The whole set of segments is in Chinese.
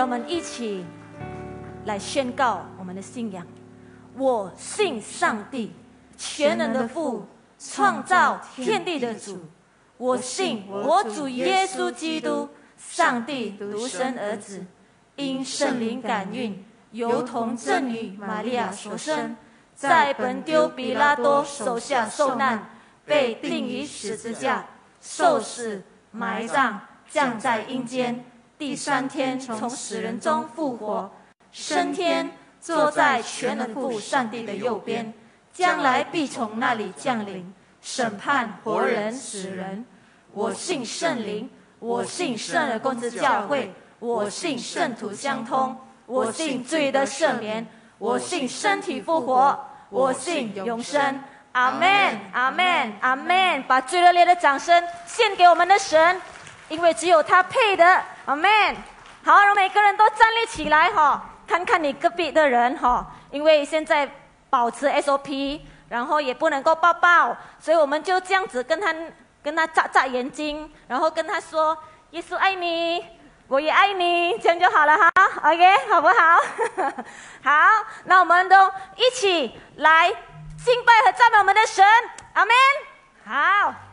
让我们一起来宣告我们的信仰。我信上帝，全能的父，创造天地的主。我信我主耶稣基督，上帝独生儿子，因圣灵感孕，由同正女玛利亚所生，在本丢比拉多手下受难，被钉于十字架，受死，埋葬，降在阴间。第三天从死人中复活，升天，坐在全能父上帝的右边，将来必从那里降临，审判活人死人。我信圣灵，我信圣人公之教会，我信圣徒相通，我信罪的赦免，我信身体复活，我信永生。阿门，阿门，阿门！把最热烈的掌声献给我们的神，因为只有他配得。阿门。好，让每个人都站立起来哈，看看你隔壁的人哈，因为现在保持 SOP，然后也不能够抱抱，所以我们就这样子跟他跟他眨眨眼睛，然后跟他说：“耶稣爱你，我也爱你，这样就好了哈。”OK，好不好？好，那我们都一起来敬拜和赞美我们的神。阿门。好。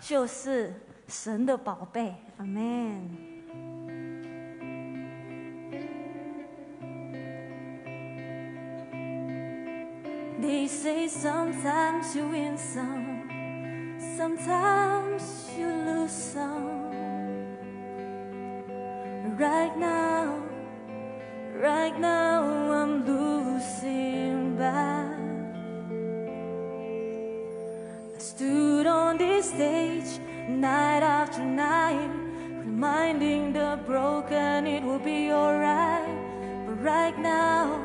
就是神的宝贝。阿门。They say sometimes you win some, sometimes you lose some. Right now, right now I'm losing back. Stood on this stage night after night, reminding the broken it will be alright. But right now,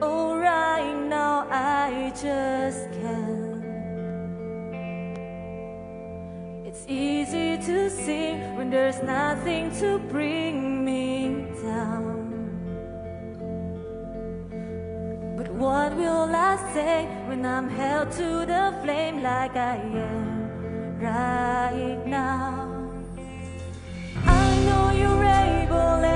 oh, right now I just can't. It's easy to sing when there's nothing to bring me down. What will I say when I'm held to the flame like I am right now? I know you're able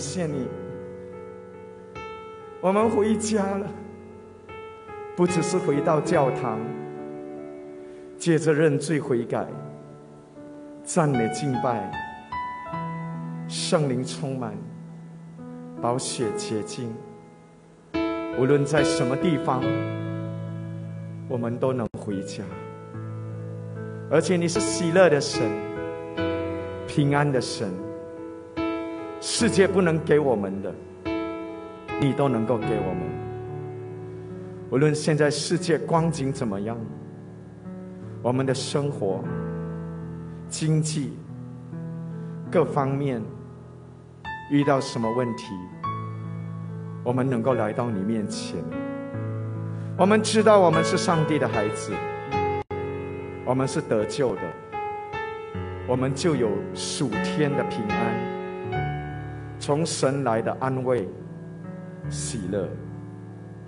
谢你，我们回家了，不只是回到教堂，接着认罪悔改。赞美敬拜，圣灵充满，宝血洁净。无论在什么地方，我们都能回家。而且你是喜乐的神，平安的神。世界不能给我们的，你都能够给我们。无论现在世界光景怎么样，我们的生活。经济各方面遇到什么问题，我们能够来到你面前。我们知道我们是上帝的孩子，我们是得救的，我们就有属天的平安，从神来的安慰、喜乐。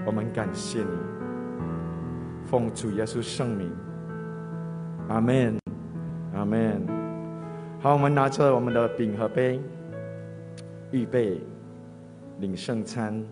我们感谢你，奉主耶稣圣名，阿门。阿门。好，我们拿着我们的饼和杯，预备领圣餐。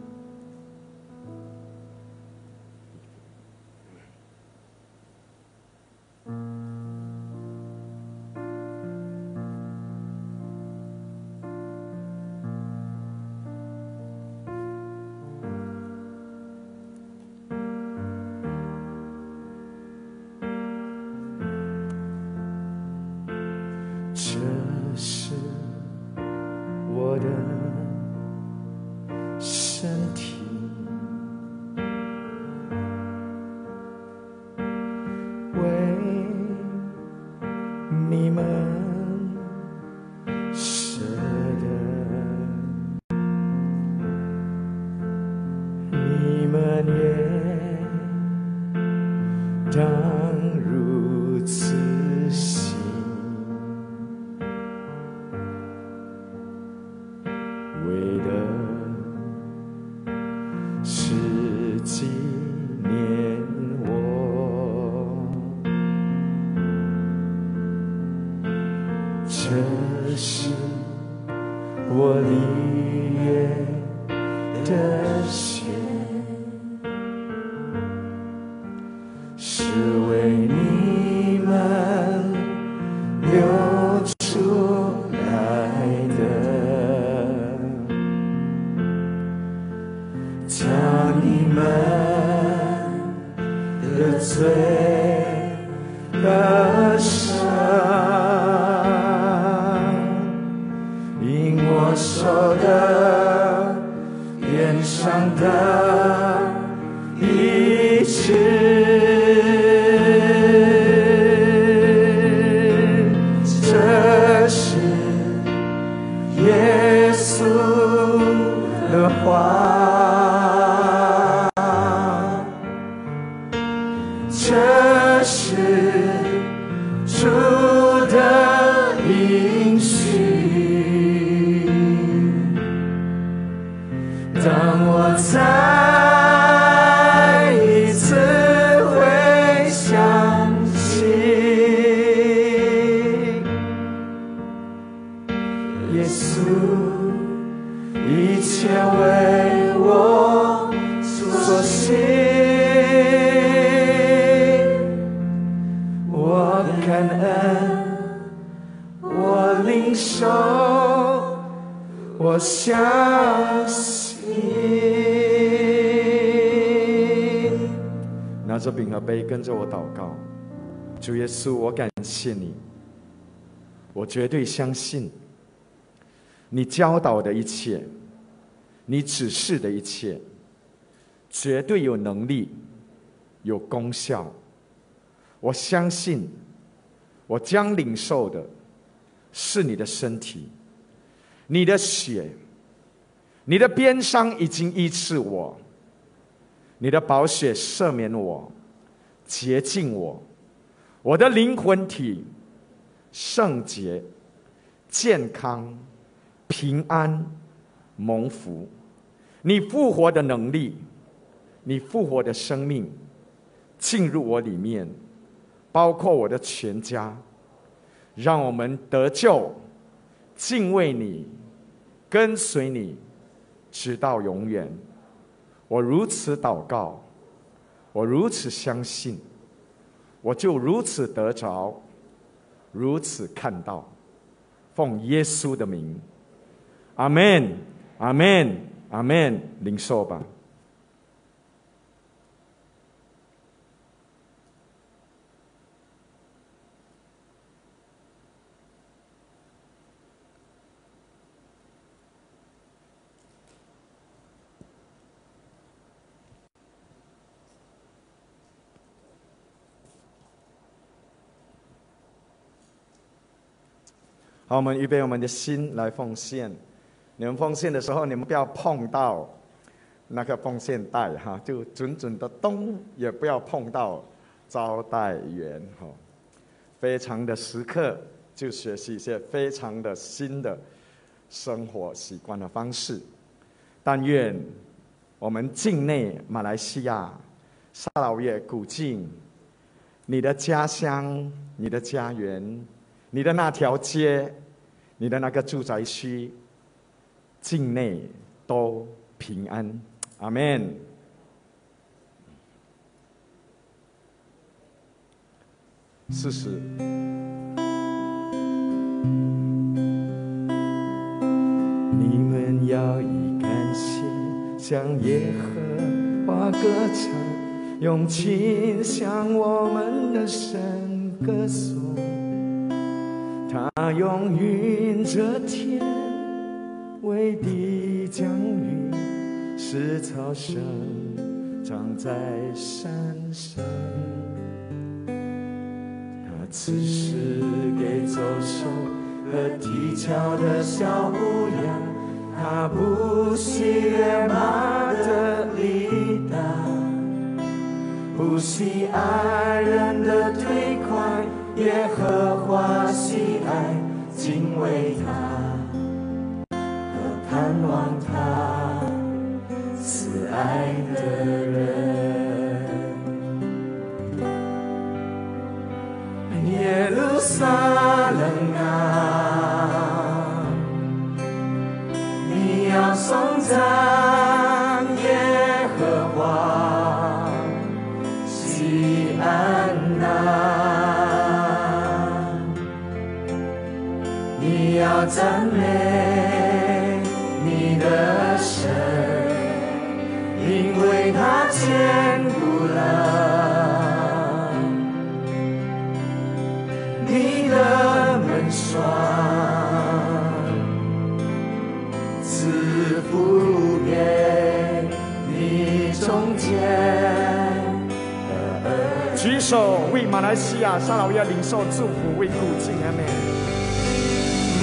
谢你。我绝对相信，你教导的一切，你指示的一切，绝对有能力，有功效。我相信，我将领受的，是你的身体，你的血，你的鞭伤已经医治我，你的宝血赦免我，洁净我。我的灵魂体圣洁、健康、平安、蒙福。你复活的能力，你复活的生命进入我里面，包括我的全家，让我们得救，敬畏你，跟随你，直到永远。我如此祷告，我如此相信，我就如此得着，如此看到。奉耶稣的名，阿门，阿门。阿门，领受吧。好，我们预备我们的心来奉献。你们奉献的时候，你们不要碰到那个奉献袋哈，就准准的动，也不要碰到招待员哈。非常的时刻，就学习一些非常的新的生活习惯的方式。但愿我们境内马来西亚沙劳越古晋，你的家乡、你的家园、你的那条街、你的那个住宅区。境内都平安，阿门。四十，你们要以感谢向耶和华歌唱，用心向我们的神歌颂，他用云遮天。为地降雨，使草生长在山上。他此时给走兽和踢脚的小姑娘，他不喜悦马的力大，不喜爱人的推快，耶和华喜爱敬畏他和。盼望他慈爱的人，耶路撒冷啊，你要颂赞赞美你。的神，因为他坚固了你的门栓，赐福给你中间举手为马来西亚沙老爷领受祝福，为古晋阿门。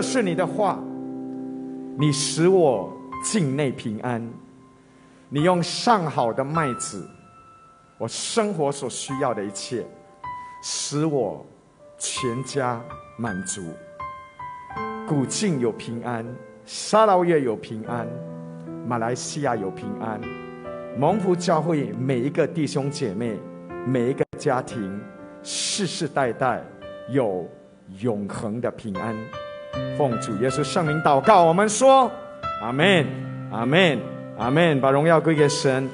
是你的话，你使我境内平安。你用上好的麦子，我生活所需要的一切，使我全家满足。古晋有平安，沙劳越有平安，马来西亚有平安，蒙福教会每一个弟兄姐妹，每一个家庭，世世代代有永恒的平安。奉主耶稣圣名祷告，我们说阿门，阿门，阿门，把荣耀归给神。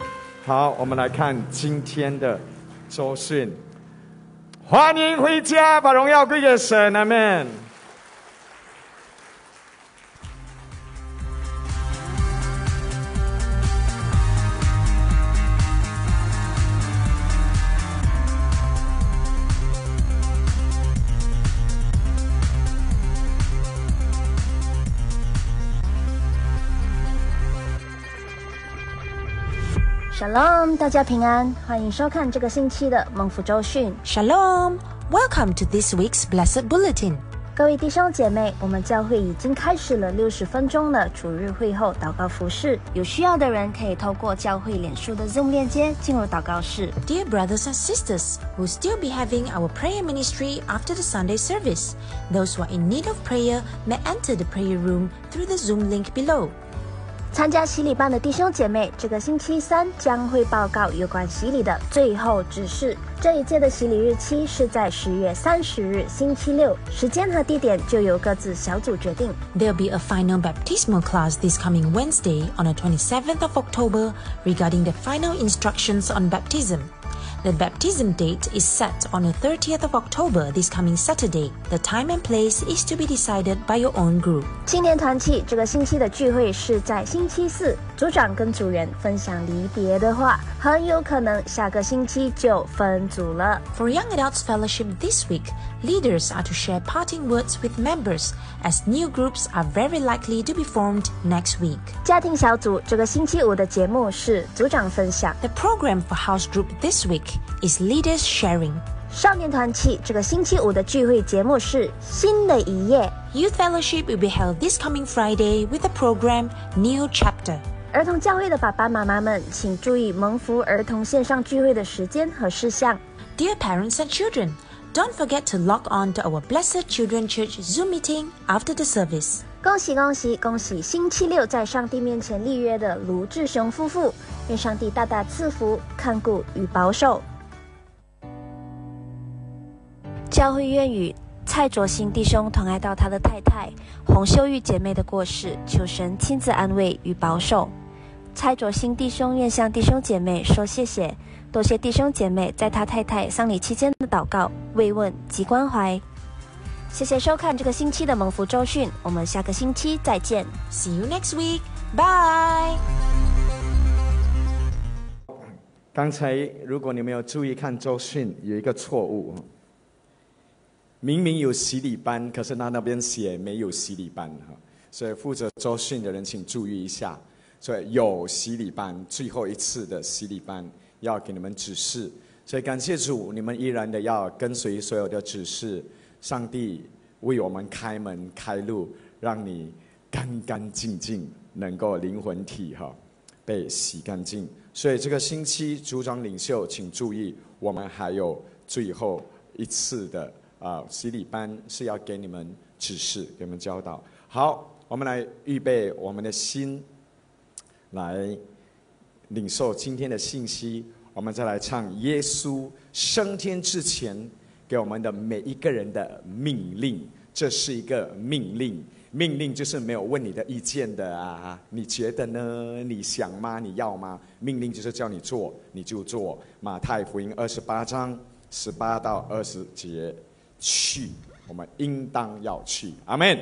好，我们来看今天的周讯。欢迎回家，把荣耀归给神，阿门。Shalom，大家平安，欢迎收看这个星期的蒙福周讯。 Shalom! Welcome to this week's Blessed Bulletin. 各位弟兄姐妹，我们教会已经开始了六十分钟的主日会后祷告服饰，有需要的人可以透过教会脸书的 Zoom 链接进入祷告室。 Dear brothers and sisters, we'll still be having our prayer ministry after the Sunday service. Those who are in need of prayer may enter the prayer room through the Zoom link below. 参加洗礼班的弟兄姐妹，这个星期三将会报告有关洗礼的最后指示。这一届的洗礼日期是在十月三十日星期六，时间和地点就由各自小组决定。There'll be a final baptismal class this coming Wednesday on the 27th of October regarding the final instructions on baptism. The baptism date is set on the 30th of October this coming Saturday. The time and place is to be decided by your own group. 青年团契这个星期的聚会是在星期四，组长跟组员分享离别的话，很有可能下个星期就分组了。 For Young Adults Fellowship this week, leaders are to share parting words with members as new groups are very likely to be formed next week. 家庭小组这个星期五的节目是组长分享， The program for house group this week is leaders sharing. 少年团契这个星期五的聚会节目是新的一页。 Youth Fellowship will be held this coming Friday with the program New Chapter. 儿童教会的爸爸妈妈们，请注意蒙福儿童线上聚会的时间和事项。 Dear parents and children, don't forget to log on to our Blessed Children Church Zoom meeting after the service. 恭喜恭喜恭喜！星期六在上帝面前立约的卢志雄夫妇，愿上帝大大赐福、看顾与保守。教会愿与蔡卓兴弟兄同哀悼他的太太洪秀玉姐妹的过世，求神亲自安慰与保守。蔡卓兴弟兄愿向弟兄姐妹说谢谢，多谢弟兄姐妹在他太太丧礼期间的祷告、慰问及关怀。谢谢收看这个星期的蒙福周讯，我们下个星期再见。See you next week. Bye. 刚才如果你没有注意看周讯，有一个错误，明明有洗礼班，可是他那边写没有洗礼班哈，所以负责周讯的人请注意一下。所以有洗礼班，最后一次的洗礼班要给你们指示。所以感谢主，你们依然的要跟随所有的指示。上帝为我们开门开路，让你干干净净，能够灵魂体哈被洗干净。所以这个星期组长领袖，请注意，我们还有最后一次的啊、洗礼班是要给你们指示，给你们教导。好，我们来预备我们的心，来领受今天的信息。我们再来唱耶稣升天之前给我们的每一个人的命令，这是一个命令。命令就是没有问你的意见的啊，你觉得呢？你想吗？你要吗？命令就是叫你做，你就做。马太福音二十八章十八到二十节，去，我们应当要去。阿门。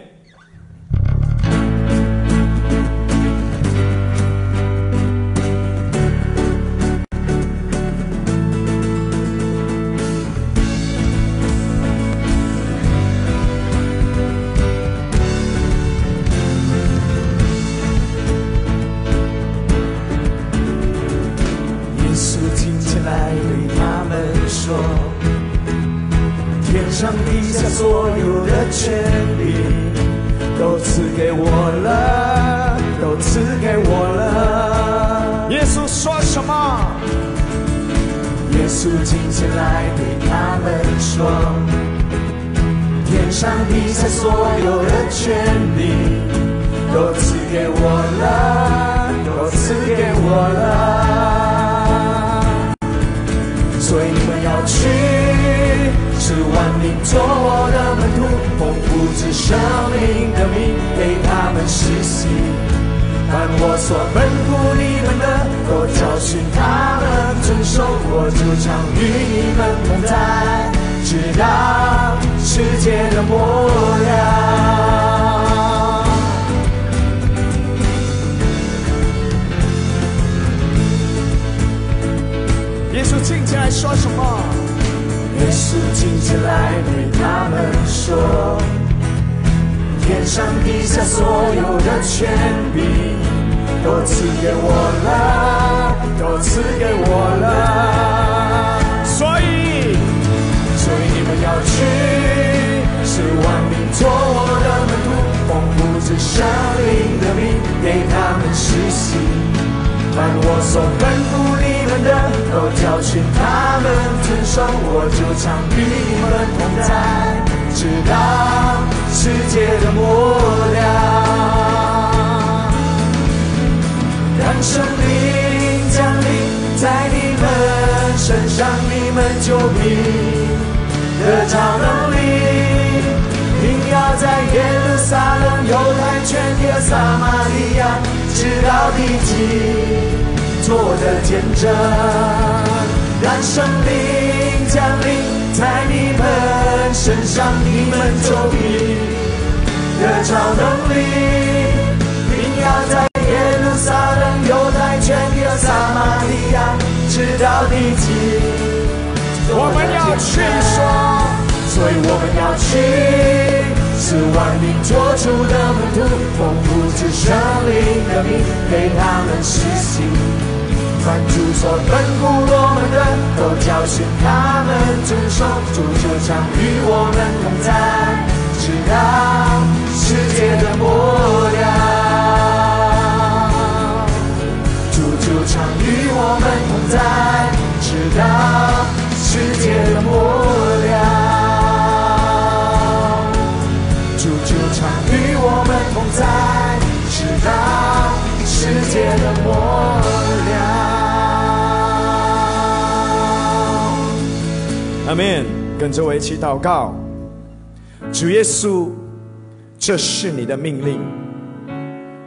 的见证。让生命降临在你们身上，你们就必得着能力，并要在耶路撒冷、犹太全地和撒玛利亚，直到地极。我们要去说，所以我们要去，使万民做主的门徒，奉父子圣灵的名，给他们实行。凡主所吩咐我们的，都教训他们遵守。主就常与我们同在，直到世界的末了。主就常与我们同在，直到世界的末了。主就常与我们同在，直到世界的末阿门。跟着我一起祷告，主耶稣，这是你的命令，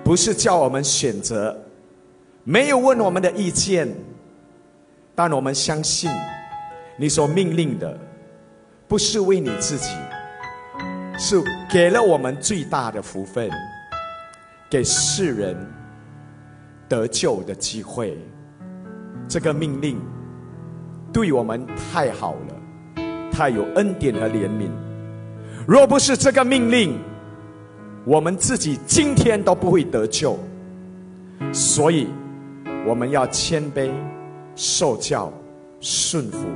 不是叫我们选择，没有问我们的意见，但我们相信你所命令的，不是为你自己，是给了我们最大的福分，给世人得救的机会。这个命令对我们太好了。太有恩典和怜悯。若不是这个命令，我们自己今天都不会得救。所以，我们要谦卑、受教、顺服。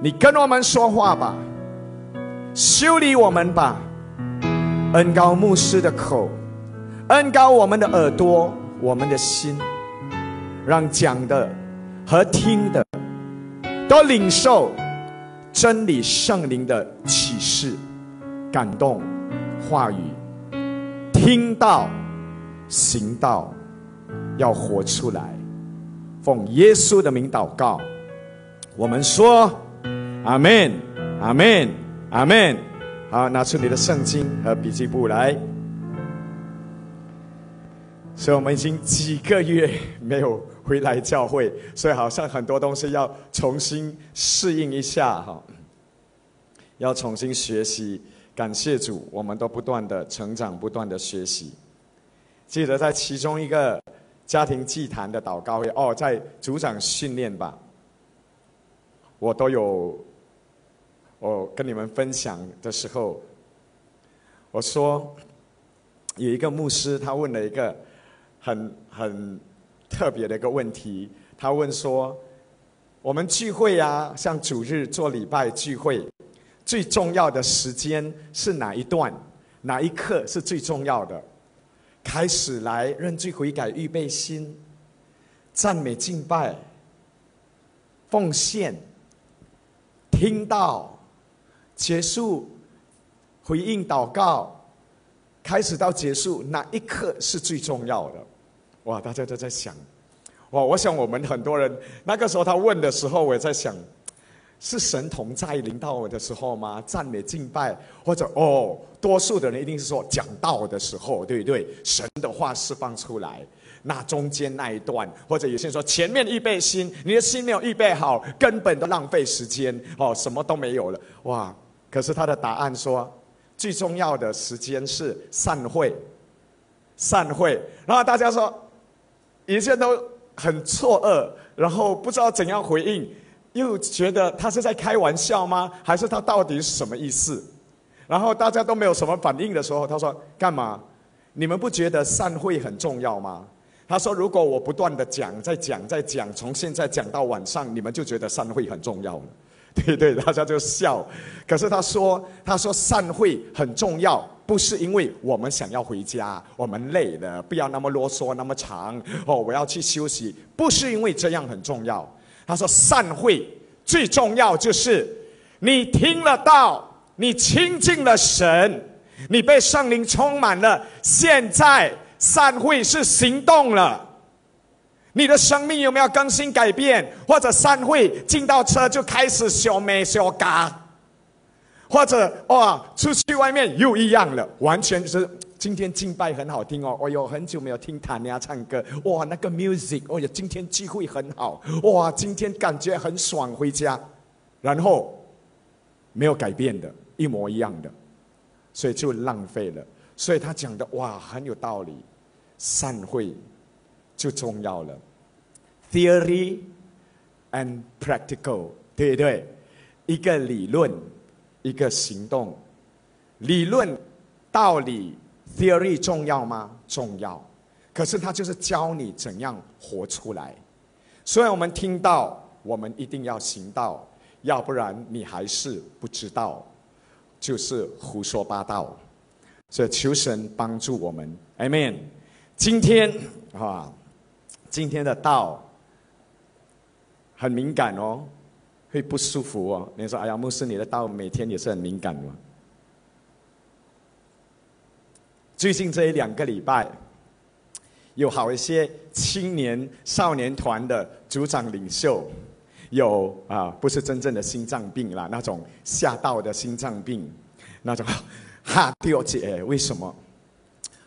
你跟我们说话吧，修理我们吧，恩高牧师的口，恩高我们的耳朵，我们的心，让讲的和听的都领受。真理圣灵的启示、感动话语，听到、行道，要活出来。奉耶稣的名祷告，我们说：阿门，阿门，阿门。好，拿出你的圣经和笔记簿来。所以我们已经几个月没有回来教会，所以好像很多东西要重新适应一下哈，要重新学习。感谢主，我们都不断的成长，不断的学习。记得在其中一个家庭祭坛的祷告会哦，在组长训练吧，我都有我跟你们分享的时候，我说有一个牧师，他问了一个。很很特别的一个问题，他问说：“我们聚会啊，像主日做礼拜聚会，最重要的时间是哪一段？哪一刻是最重要的？开始来认罪悔改，预备心，赞美敬拜，奉献，听到，结束，回应祷告。”开始到结束，哪一刻是最重要的？哇！大家都在想，哇！我想我们很多人那个时候他问的时候，我也在想，是神同在临到我的时候吗？赞美敬拜，或者哦，多数的人一定是说讲道的时候，对不对？神的话释放出来，那中间那一段，或者有些人说前面预备心，你的心没有预备好，根本都浪费时间哦，什么都没有了哇！可是他的答案说，最重要的时间是散会，散会。然后大家说，一切都很错愕，然后不知道怎样回应，又觉得他是在开玩笑吗？还是他到底是什么意思？然后大家都没有什么反应的时候，他说：“干嘛？你们不觉得散会很重要吗？”他说：“如果我不断的讲，再讲，再讲，从现在讲到晚上，你们就觉得散会很重要了。”对对，大家就笑。可是他说：“他说散会很重要，不是因为我们想要回家，我们累了，不要那么啰嗦那么长哦，我要去休息，不是因为这样很重要。”他说：“散会最重要就是你听了道。”你亲近了神，你被圣灵充满了。现在散会是行动了，你的生命有没有更新改变？或者散会进到车就开始小美小嘎，或者哇出去外面又一样了，完全是今天敬拜很好听哦。哎呦，很久没有听谭雅唱歌，哇，那个 music，哦呀，今天聚会很好，哇，今天感觉很爽，回家，然后没有改变的。一模一样的，所以就浪费了。所以他讲的哇很有道理，散会就重要了。Theory and practical，对不对？一个理论，一个行动。理论道理，theory 重要吗？重要。可是他就是教你怎样活出来。所以我们听到，我们一定要行道，要不然你还是不知道。就是胡说八道，所以求神帮助我们，Amen。今天啊，今天的道很敏感哦，会不舒服哦。你说，哎呀，牧师，你的道每天也是很敏感吗？最近这一两个礼拜，有好一些青年少年团的组长领袖。有啊，不是真正的心脏病啦，那种吓到的心脏病，那种 哈丢姐，为什么？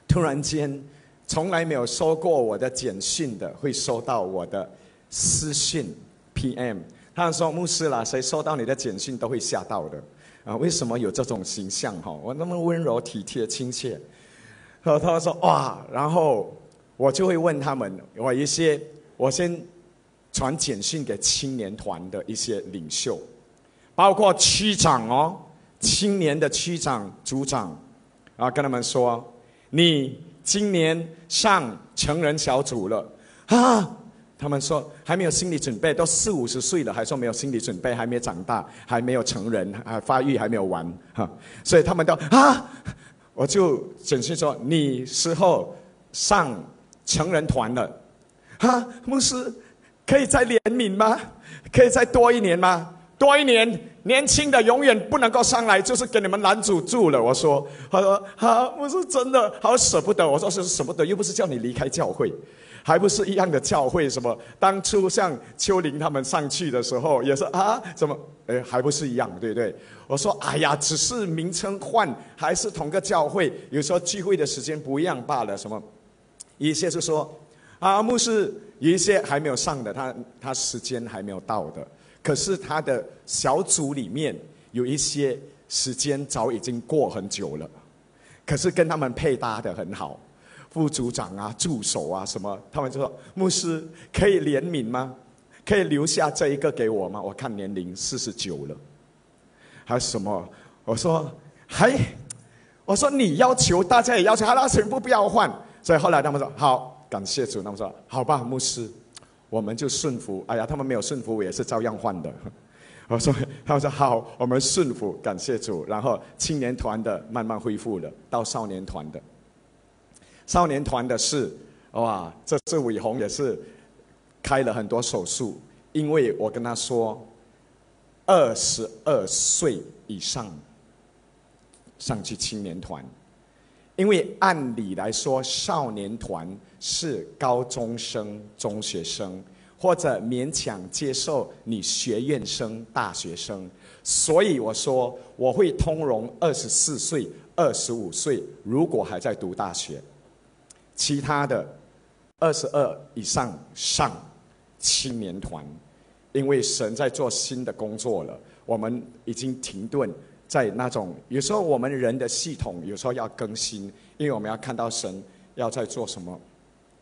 突然间，从来没有收过我的简讯的，会收到我的私讯 PM。他说：“牧师啦，谁收到你的简讯都会吓到的啊？为什么有这种形象？哈，我那么温柔体贴亲切。”然后他说：“哇！”然后我就会问他们，我一些，我先。传简讯给青年团的一些领袖，包括区长哦，青年的区长、组长，啊，跟他们说：你今年上成人小组了啊？他们说还没有心理准备，都四五十岁了，还说没有心理准备，还没长大，还没有成人，还，发育还没有完哈。所以他们都啊，我就简讯说：你时候上成人团了啊，牧师。可以再怜悯吗？可以再多一年吗？多一年，年轻的永远不能够上来，就是给你们男主住了。我说，他说，好，我说真的好舍不得。我说是舍不得，又不是叫你离开教会，还不是一样的教会。什么？当初像秋玲他们上去的时候，也是啊，怎么？哎，还不是一样，对不对？我说，哎呀，只是名称换，还是同个教会，有时候聚会的时间不一样罢了。什么？一些是说。啊，牧师有一些还没有上的，他他时间还没有到的。可是他的小组里面有一些时间早已经过很久了，可是跟他们配搭的很好，副组长啊、助手啊什么，他们就说：“牧师可以怜悯吗？可以留下这一个给我吗？我看年龄四十九了，还有什么？”我说：“还，我说你要求，大家也要求，好了，全部不要换。”所以后来他们说：“好。”感谢主，他们说好吧，牧师，我们就顺服。哎呀，他们没有顺服，我也是照样换的。我说，他们说好，我们顺服，感谢主。然后青年团的慢慢恢复了，到少年团的。少年团的事哇，这次伟宏也是开了很多手术，因为我跟他说，二十二岁以上上去青年团。因为按理来说，少年团是高中生、中学生，或者勉强接受你学院生、大学生，所以我说我会通融二十四岁、二十五岁，如果还在读大学，其他的二十二以上上青年团，因为神在做新的工作了，我们已经停顿在那种有时候我们人的系统有时候要更新，因为我们要看到神要在做什么。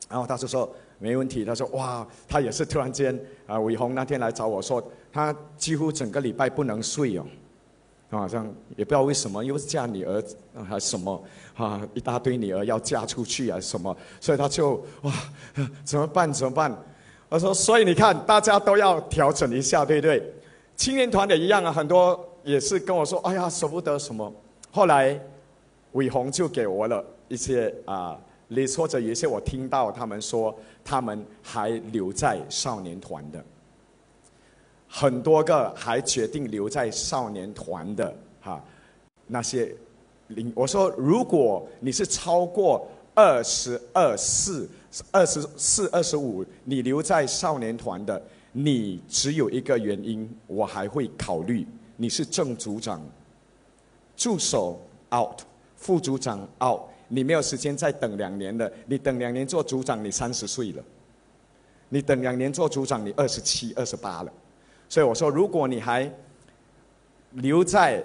然后他就说没问题，他说哇，他也是突然间啊，伟宏那天来找我说，他几乎整个礼拜不能睡哦。好像也不知道为什么，又是嫁女儿还是什么啊？一大堆女儿要嫁出去啊什么？所以他就哇，怎么办？怎么办？我说，所以你看，大家都要调整一下，对不对？青年团也一样啊，很多也是跟我说，哎呀，舍不得什么。后来伟宏就给我了一些啊，你或者有一些我听到他们说，他们还留在少年团的。很多个还决定留在少年团的哈，那些零我说，如果你是超过二十二四、二十四、二十五，你留在少年团的，你只有一个原因，我还会考虑你是正组长，助手 out，副组长 out，你没有时间再等两年了，你等两年做组长，你三十岁了，你等两年做组长，你二十七、二十八了。所以我说，如果你还留在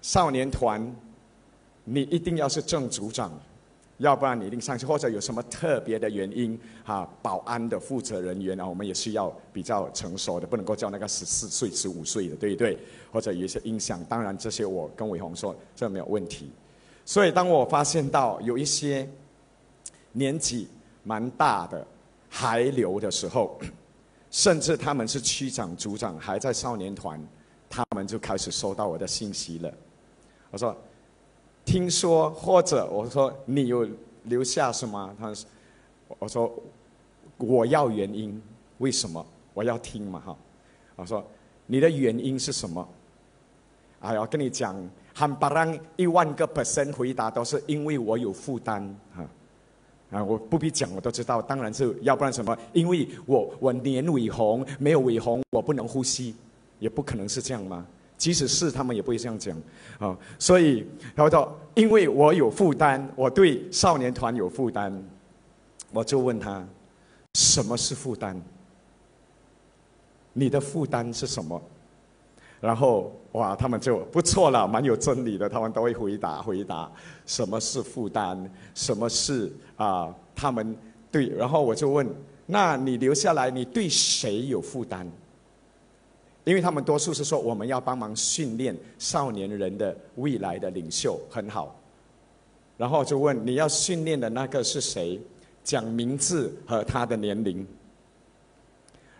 少年团，你一定要是正组长，要不然你一定上去。或者有什么特别的原因，哈，保安的负责人员啊，我们也是要比较成熟的，不能够叫那个十四岁、十五岁的，对不对？或者有一些音响，当然这些我跟伟宏说，这没有问题。所以当我发现到有一些年纪蛮大的还留的时候。甚至他们是区长、组长，还在少年团，他们就开始收到我的信息了。我说：“听说，或者我说你有留下什么？”他说：“我说我要原因，为什么我要听嘛？哈。”我说：“你的原因是什么？”哎呀，跟你讲，喊巴让一万个 percent 回答都是因为我有负担哈。啊，我不必讲，我都知道。当然是要不然什么？因为我我脸尾红，没有尾红，我不能呼吸，也不可能是这样吗？即使是他们也不会这样讲啊。所以他说，因为我有负担，我对少年团有负担，我就问他，什么是负担？你的负担是什么？然后哇，他们就不错了，蛮有真理的。他们都会回答回答，什么是负担？什么是啊？他们对，然后我就问：那你留下来，你对谁有负担？因为他们多数是说我们要帮忙训练少年人的未来的领袖，很好。然后就问你要训练的那个是谁？讲名字和他的年龄。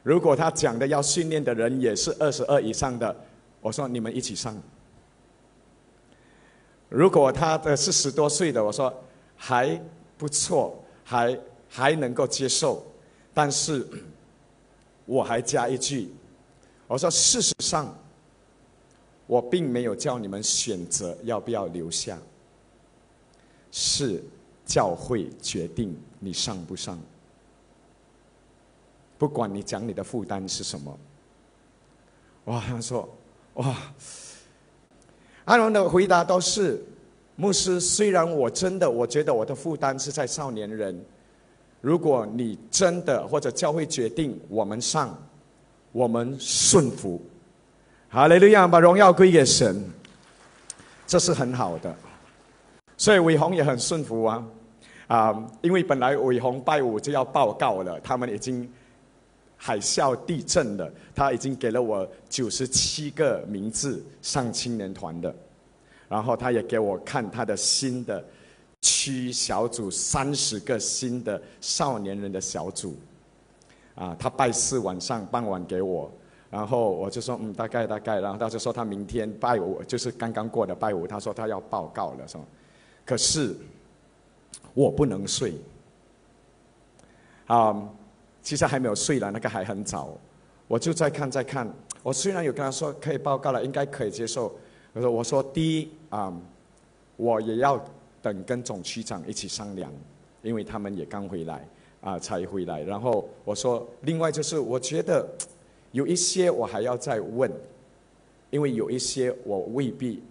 如果他讲的要训练的人也是二十二以上的。我说你们一起上。如果他的是十多岁的，我说还不错，还还能够接受。但是我还加一句，我说事实上，我并没有叫你们选择要不要留下，是教会决定你上不上。不管你讲你的负担是什么，哇，他说。哇！阿荣的回答都是：牧师，虽然我真的我觉得我的负担是在少年人，如果你真的或者教会决定我们上，我们顺服。好，雷路亚，把荣耀归给神，这是很好的。所以伟宏也很顺服啊，啊，因为本来伟宏拜五就要报告了，他们已经。海啸地震了，他已经给了我九十七个名字上青年团的，然后他也给我看他的新的区小组三十个新的少年人的小组，啊，他拜四晚上傍晚给我，然后我就说嗯大概大概，然后他就说他明天拜五就是刚刚过的拜五，他说他要报告了是吗？可是我不能睡，啊。其实还没有睡了，那个还很早，我就在看在看。我虽然有跟他说可以报告了，应该可以接受。我说我说第一啊，我也要等跟总区长一起商量，因为他们也刚回来啊才回来。然后我说另外就是我觉得有一些我还要再问，因为有一些我未必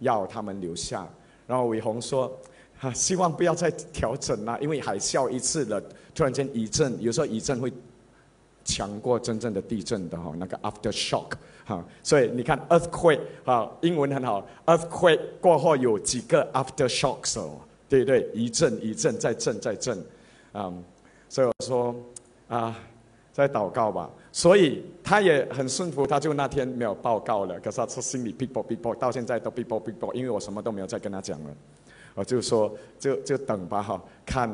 要他们留下。然后伟鸿说啊，希望不要再调整了，因为海啸一次了，突然间一震，有时候一震会强过真正的地震的哈，那个 after shock 哈，所以你看 earthquake 哈，英文很好，earthquake 过后有几个 after shocks 哦，对对，一震一震再震再震，啊，所以我说啊，在祷告吧，所以他也很顺服，他就那天没有报告了，可是他心里 people people 到现在都 people people，因为我什么都没有再跟他讲了。我就说，就就等吧哈，看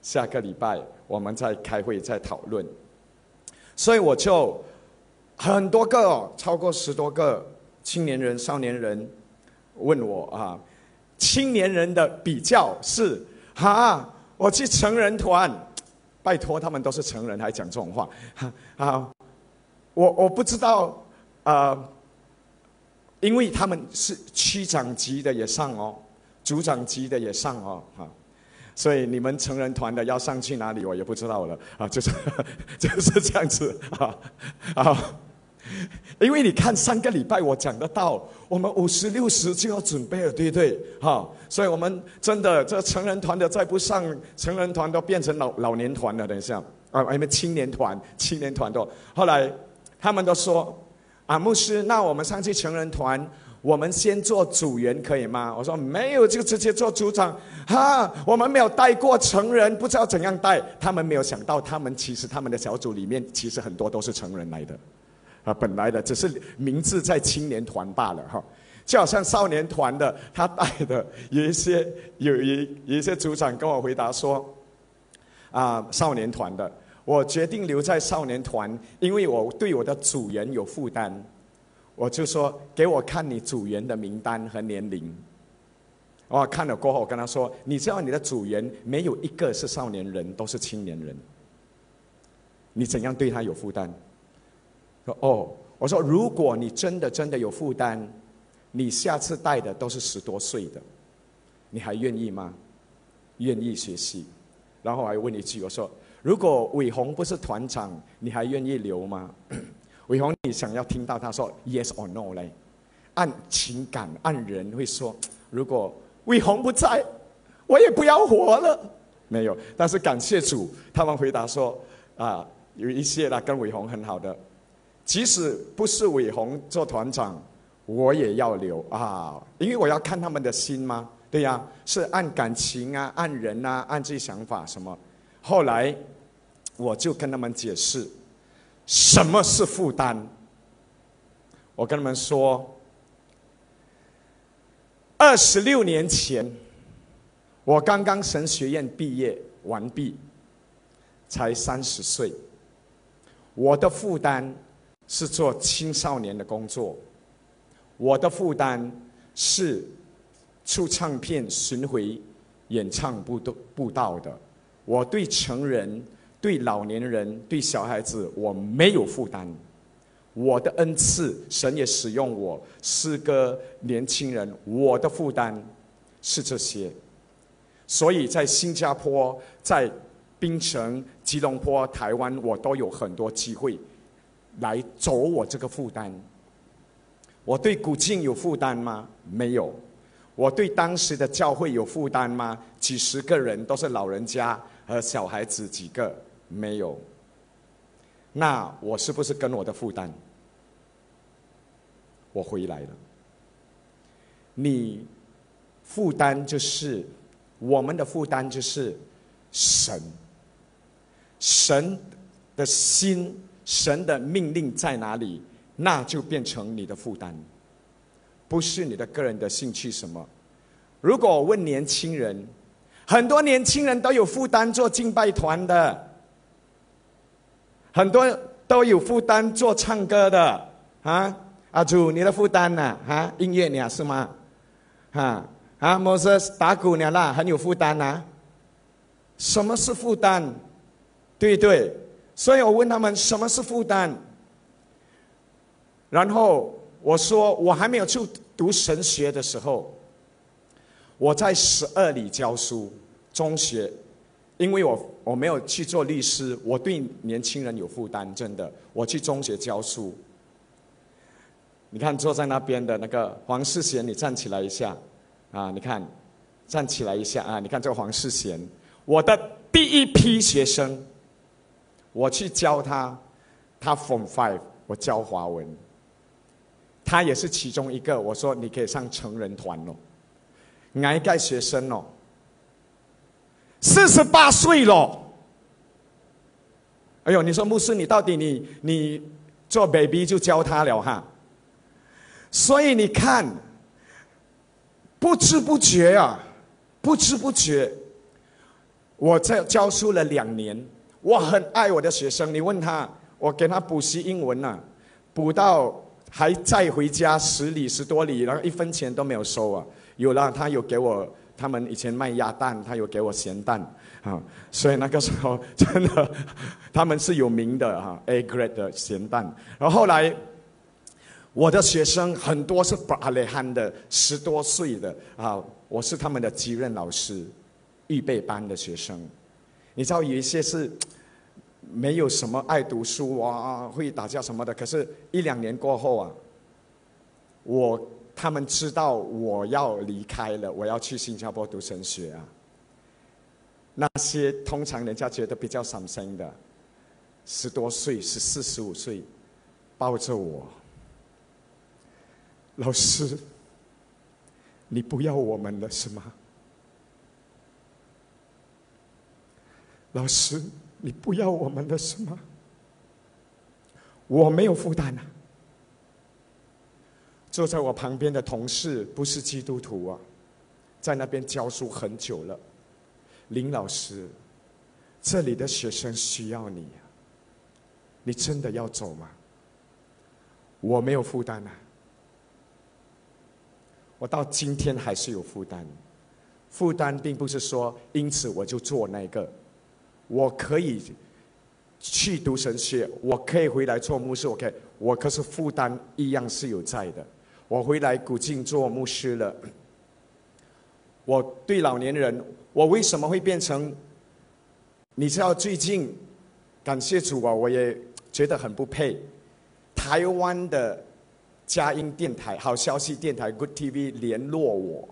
下个礼拜我们再开会再讨论。所以我就很多个哦，超过十多个青年人、少年人问我啊，青年人的比较是哈，我去成人团，拜托他们都是成人还讲这种话。啊，我我不知道啊，因为他们是区长级的也上哦。组长级的也上哦，哈，所以你们成人团的要上去哪里，我也不知道了。啊，就是 就是这样子啊。啊，因为你看上个礼拜我讲得到，我们五十六十就要准备了，对不对？哈，所以我们真的这成人团的再不上，成人团都变成老老年团了。等一下啊，因为青年团、青年团都后来他们都说啊，牧师，那我们上去成人团。我们先做组员可以吗？我说没有就直接做组长。哈，我们没有带过成人，不知道怎样带。他们没有想到，他们其实他们的小组里面其实很多都是成人来的，啊，本来的只是名字在青年团罢了哈。就好像少年团的，他带的有一些有一有一些组长跟我回答说，啊，少年团的，我决定留在少年团，因为我对我的组员有负担。我就说，给我看你组员的名单和年龄。我看了过后，我跟他说：“你知道你的组员没有一个是少年人，都是青年人。你怎样对他有负担？”说：“哦，我说如果你真的真的有负担，你下次带的都是十多岁的，你还愿意吗？愿意学习？然后我还问一句，我说：如果伟鸿不是团长，你还愿意留吗？” 伟鸿，你想要听到他说 yes or no 嘞？按情感，按人会说，如果伟鸿不在，我也不要活了。没有，但是感谢主，他们回答说，啊，有一些啦跟伟鸿很好的，即使不是伟鸿做团长，我也要留啊，因为我要看他们的心吗？对呀，是按感情啊，按人啊，按自己想法什么。后来我就跟他们解释。什么是负担？我跟他们说，二十六年前，我刚刚神学院毕业完毕，才三十岁。我的负担是做青少年的工作，我的负担是出唱片、巡回演唱布道布道的。我对成人。对老年人、对小孩子，我没有负担。我的恩赐，神也使用我。诗歌、年轻人，我的负担是这些。所以在新加坡、在槟城、吉隆坡、台湾，我都有很多机会来走我这个负担。我对古晋有负担吗？没有。我对当时的教会有负担吗？几十个人都是老人家和小孩子几个。没有，那我是不是跟我的负担？我回来了。你负担就是我们的负担，就是神，神的心，神的命令在哪里，那就变成你的负担，不是你的个人的兴趣什么。如果我问年轻人，很多年轻人都有负担做敬拜团的。很多都有负担做唱歌的啊，阿主，你的负担呢？啊，音乐呢是吗？啊啊，摩斯打鼓呢啦，很有负担呐。什么是负担？对对，所以我问他们什么是负担。然后我说，我还没有去读神学的时候，我在十二里教书，中学。因为我我没有去做律师，我对年轻人有负担，真的。我去中学教书，你看坐在那边的那个黄世贤，你站起来一下，啊，你看，站起来一下啊！你看这个黄世贤，我的第一批学生，我去教他，他 Form Five，我教华文，他也是其中一个。我说你可以上成人团哦，挨盖学生哦，四十八岁了。哎呦，你说牧师，你到底你你做 baby 就教他了哈？所以你看，不知不觉啊，不知不觉，我在教书了两年，我很爱我的学生。你问他，我给他补习英文呢，补到还再回家十里十多里，然后一分钱都没有收啊。有了，他有给我，他们以前卖鸭蛋，他有给我咸蛋啊。所以那个时候真的，他们是有名的哈，A grade 的咸蛋。然后后来。我的学生很多是巴雷汉的，十多岁的啊，我是他们的级任老师，预备班的学生。你知道有一些是没有什么爱读书啊，会打架什么的，可是，一两年过后啊，我他们知道我要离开了，我要去新加坡读神学啊。那些通常人家觉得比较伤心的，十多岁、十四、十五岁，抱着我。老师，你不要我们了是吗？老师，你不要我们了是吗？我没有负担啊。坐在我旁边的同事不是基督徒啊，在那边教书很久了。林老师，这里的学生需要你，你真的要走吗？我没有负担啊。我到今天还是有负担，负担并不是说因此我就做那个，我可以去读神学，我可以回来做牧师，OK，我可是负担一样是有在的。我回来古晋做牧师了，我对老年人，我为什么会变成？你知道最近，感谢主啊，我也觉得很不配，台湾的。佳音电台、好消息电台、Good TV 联络我，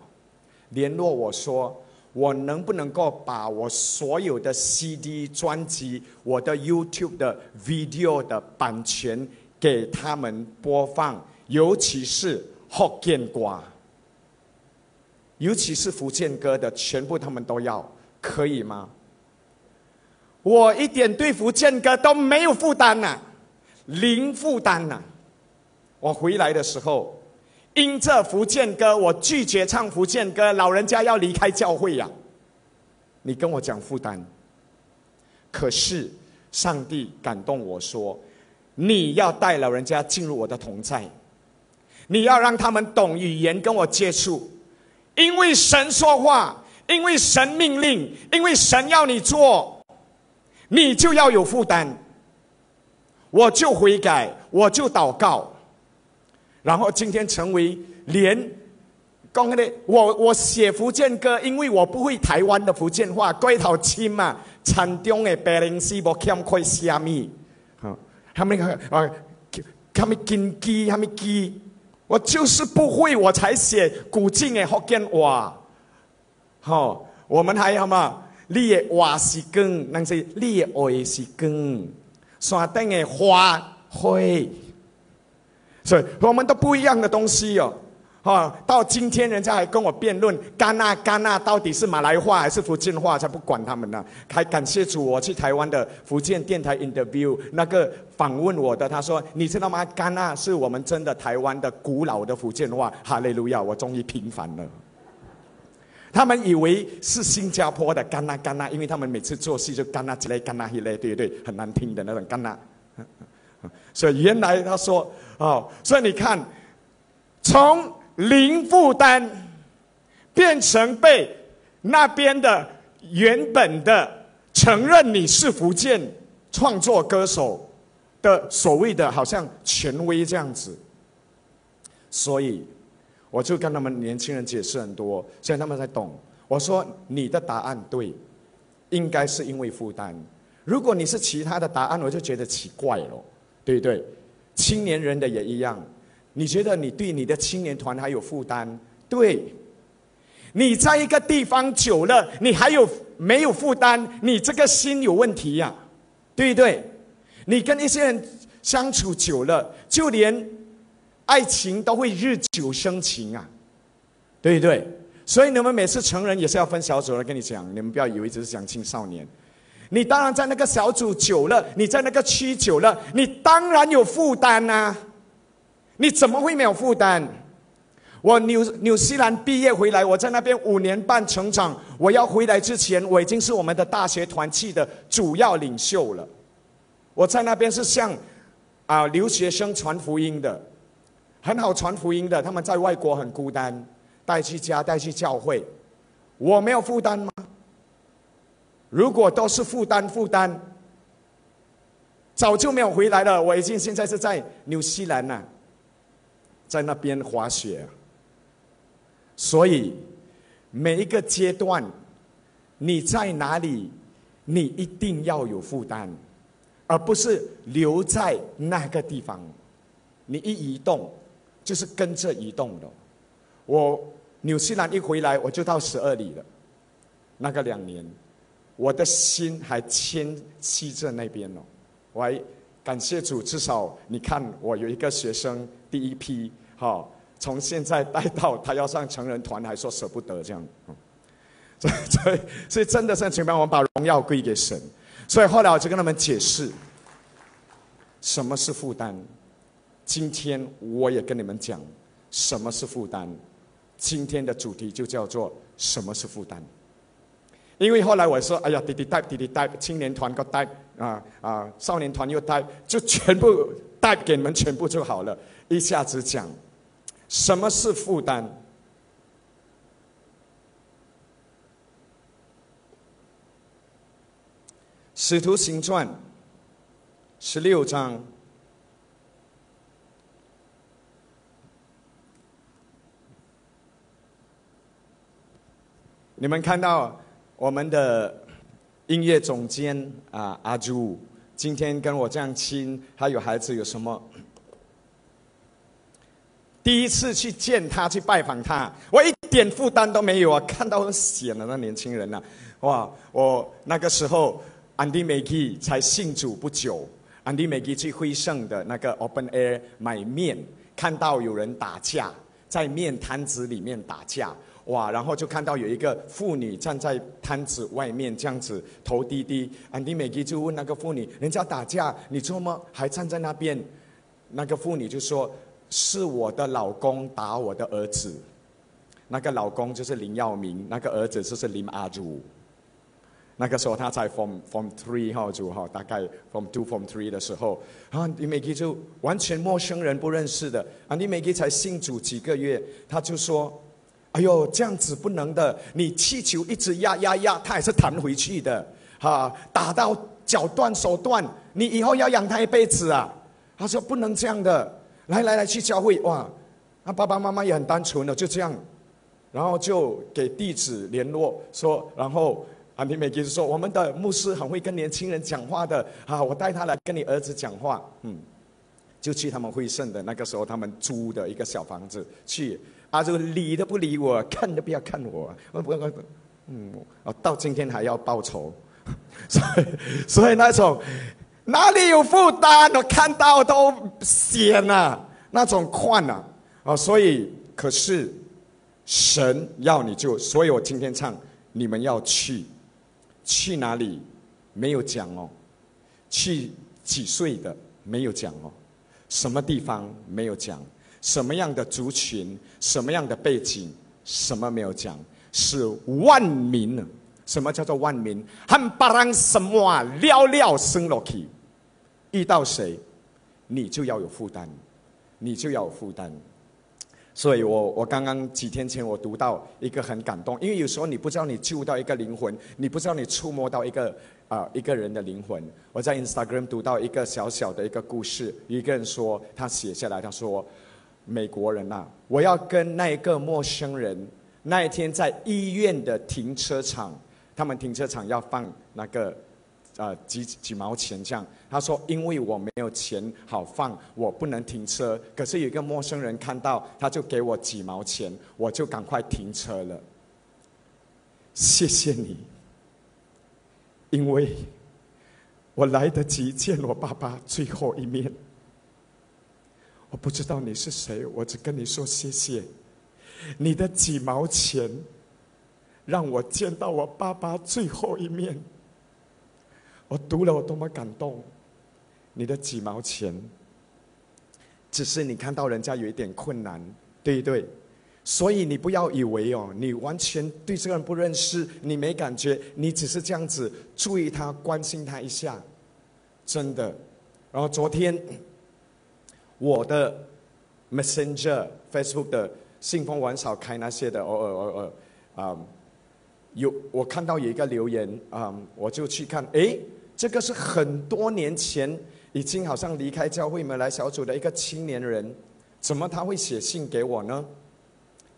联络我说，我能不能够把我所有的 CD 专辑、我的 YouTube 的 video 的版权给他们播放，尤其是福建歌，尤其是福建歌的，全部他们都要，可以吗？我一点对福建歌都没有负担呐，零负担呐。我回来的时候，因这福建歌，我拒绝唱福建歌。老人家要离开教会呀，你跟我讲负担。可是上帝感动我说，你要带老人家进入我的同在，你要让他们懂语言跟我接触，因为神说话，因为神命令，因为神要你做，你就要有负担。我就悔改，我就祷告。然后今天成为连，刚刚的我我写福建歌，因为我不会台湾的福建话，怪头亲嘛，产中的白灵丝无欠亏虾米，好，他们啊，他们金鸡，他们鸡，我就是不会，我才写古晋的福建话，好，我们还有嘛，你的话是根，那是你的爱是根，山顶的花会。所以我们都不一样的东西哦，哈！到今天人家还跟我辩论，戛纳戛纳到底是马来话还是福建话，才不管他们呢。还感谢主，我去台湾的福建电台 interview 那个访问我的，他说：“你知道吗？戛纳是我们真的台湾的古老的福建话。”哈利路亚！我终于平反了。他们以为是新加坡的戛纳戛纳，因为他们每次做戏就戛纳之类戛纳一类，对对，很难听的那种戛纳。所以原来他说。哦，所以你看，从零负担变成被那边的原本的承认你是福建创作歌手的所谓的好像权威这样子，所以我就跟他们年轻人解释很多，现在他们才懂。我说你的答案对，应该是因为负担。如果你是其他的答案，我就觉得奇怪了，对不对？青年人的也一样，你觉得你对你的青年团还有负担？对，你在一个地方久了，你还有没有负担？你这个心有问题呀，对不对？你跟一些人相处久了，就连爱情都会日久生情啊，对不对？所以你们每次成人也是要分小组来跟你讲，你们不要以为只是讲青少年。你当然在那个小组久了，你在那个区久了，你当然有负担呐。你怎么会没有负担？我纽纽西兰毕业回来，我在那边五年半成长。我要回来之前，我已经是我们的大学团契的主要领袖了。我在那边是向啊留学生传福音的，很好传福音的。他们在外国很孤单，带去家，带去教会。我没有负担吗？如果都是负担，负担早就没有回来了。我已经现在是在纽西兰了，在那边滑雪。所以，每一个阶段，你在哪里，你一定要有负担，而不是留在那个地方。你一移动，就是跟着移动的。我纽西兰一回来，我就到十二里了。那个两年，我的心还牵系在那边哦。我还感谢主，至少你看，我有一个学生第一批，哈。从现在带到他要上成人团，还说舍不得这样，所以所以所以真的是请帮我们把荣耀归给神。所以后来我就跟他们解释，什么是负担。今天我也跟你们讲，什么是负担。今天的主题就叫做什么是负担。因为后来我说，哎呀，弟弟带弟弟带，青年团个带啊啊，少年团又带，就全部带给你们全部就好了，一下子讲。什么是负担？使徒行传十六章，你们看到我们的音乐总监啊，阿朱，今天跟我这样亲，他有孩子，有什么？第一次去见他，去拜访他，我一点负担都没有啊！看到很险的那年轻人呐，哇！我那个时候，安迪美基才信主不久，安迪美基去辉盛的那个 Open Air 买面，看到有人打架，在面摊子里面打架，哇！然后就看到有一个妇女站在摊子外面这样子头低低，安迪美基就问那个妇女：“人家打架，你做么还站在那边？”那个妇女就说。是我的老公打我的儿子，那个老公就是林耀明，那个儿子就是林阿祖。那个时候他才 from from three 哈就哈，大概 from two from three 的时候，啊，李美基就完全陌生人不认识的，啊，李美基才信主几个月，他就说，哎呦，这样子不能的，你气球一直压压压，它也是弹回去的，哈，打到脚断手断，你以后要养他一辈子啊。他说不能这样的。来来来，去教会哇！那爸爸妈妈也很单纯的，就这样，然后就给地址联络说，然后安迪美吉说，我们的牧师很会跟年轻人讲话的啊，我带他来跟你儿子讲话，嗯，就去他们会圣的那个时候，他们租的一个小房子去，啊，就理都不理我，看都不要看我，我不不，嗯，我，到今天还要报仇，所以所以那种。哪里有负担？我看到都险呐，那种困呐，啊，所以可是神要你就，所以我今天唱，你们要去，去哪里没有讲哦，去几岁的没有讲哦，什么地方没有讲，什么样的族群，什么样的背景，什么没有讲，是万民呢？什么叫做万民？很把人什么啊？寥寥生落去。遇到谁，你就要有负担，你就要有负担。所以我我刚刚几天前我读到一个很感动，因为有时候你不知道你救到一个灵魂，你不知道你触摸到一个啊一个人的灵魂。我在 Instagram 读到一个小小的一个故事，一个人说他写下来，他说美国人呐，我要跟那一个陌生人那一天在医院的停车场，他们停车场要放那个。呃，几几毛钱这样？他说：“因为我没有钱好放，我不能停车。可是有一个陌生人看到，他就给我几毛钱，我就赶快停车了。谢谢你，因为我来得及见我爸爸最后一面。我不知道你是谁，我只跟你说谢谢。你的几毛钱，让我见到我爸爸最后一面。我读了，我多么感动！你的几毛钱，只是你看到人家有一点困难，对不对？所以你不要以为哦，你完全对这个人不认识，你没感觉，你只是这样子注意他、关心他一下，真的。然后昨天。我的 Messenger、Facebook 的信封，我很少开那些的，偶尔偶尔啊，有我看到有一个留言啊，我就去看，诶，这个是很多年前已经好像离开教会门来小组的一个青年人，怎么他会写信给我呢？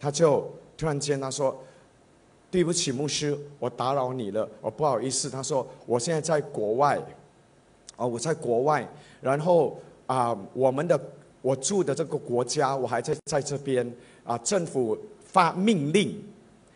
他就突然间他说：“对不起，牧师，我打扰你了，我不好意思。”他说：“我现在在国外，哦，我在国外，然后。”啊，我们的我住的这个国家，我还在在这边啊。政府发命令，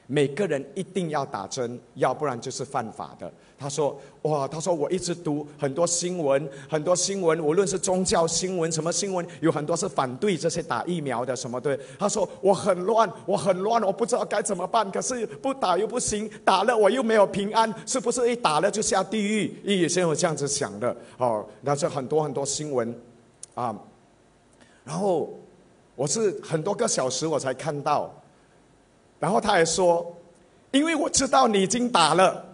每个人一定要打针，要不然就是犯法的。他说：“哇，他说我一直读很多新闻，很多新闻，无论是宗教新闻，什么新闻，有很多是反对这些打疫苗的，什么对。”他说：“我很乱，我很乱，我不知道该怎么办。可是不打又不行，打了我又没有平安，是不是一打了就下地狱？”有些人这样子想的哦。那是很多很多新闻。啊，然后我是很多个小时我才看到，然后他还说，因为我知道你已经打了，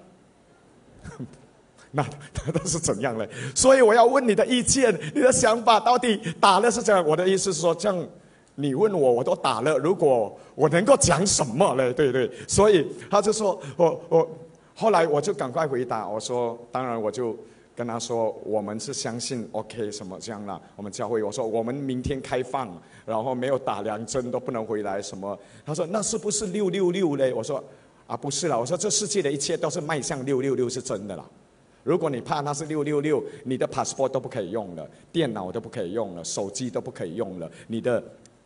那那是怎样嘞？所以我要问你的意见，你的想法到底打了是怎样？我的意思是说，这样你问我我都打了，如果我能够讲什么嘞？对对，所以他就说我我后来我就赶快回答，我说当然我就。跟他说，我们是相信 OK 什么这样啦。我们教会我说，我们明天开放，然后没有打两针都不能回来什么。他说那是不是六六六嘞？我说啊不是啦。我说这世界的一切都是迈向六六六是真的啦。如果你怕那是六六六，你的 passport 都不可以用了，电脑都不可以用了，手机都不可以用了，你的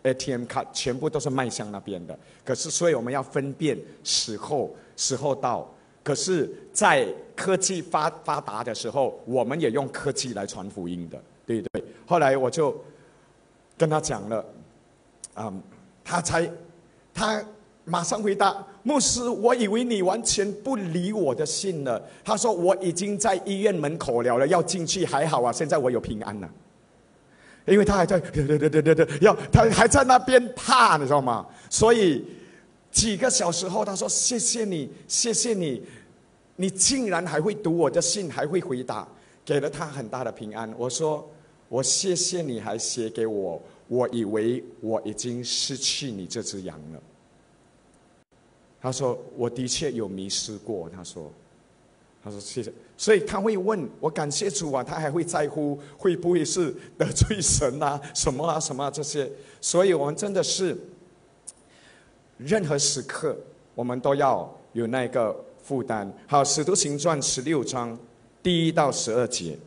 ATM 卡全部都是迈向那边的。可是所以我们要分辨时候，时候到。可是，在科技发发达的时候，我们也用科技来传福音的，对不对？后来我就跟他讲了，嗯，他才他马上回答牧师，我以为你完全不理我的信了。他说我已经在医院门口了了，要进去还好啊，现在我有平安了，因为他还在对对对对对，要他还在那边怕，你知道吗？所以。几个小时后，他说：“谢谢你，谢谢你，你竟然还会读我的信，还会回答，给了他很大的平安。”我说：“我谢谢你，还写给我，我以为我已经失去你这只羊了。”他说：“我的确有迷失过。”他说：“他说谢谢。”所以他会问我：“感谢主啊！”他还会在乎会不会是得罪神啊？什么啊？什么啊这些？所以我们真的是。任何时刻，我们都要有那个负担。好，《使徒行传》十六章第一到十二节，《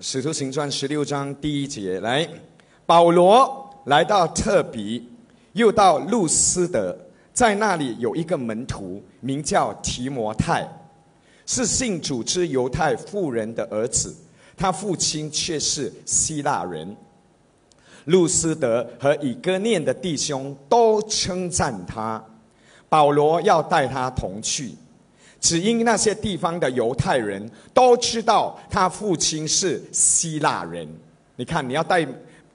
使徒行传》十六章第一节，来，保罗来到特比，又到路斯德，在那里有一个门徒，名叫提摩太。是信主之犹太妇人的儿子，他父亲却是希腊人。路斯德和以哥念的弟兄都称赞他，保罗要带他同去，只因那些地方的犹太人都知道他父亲是希腊人。你看，你要带。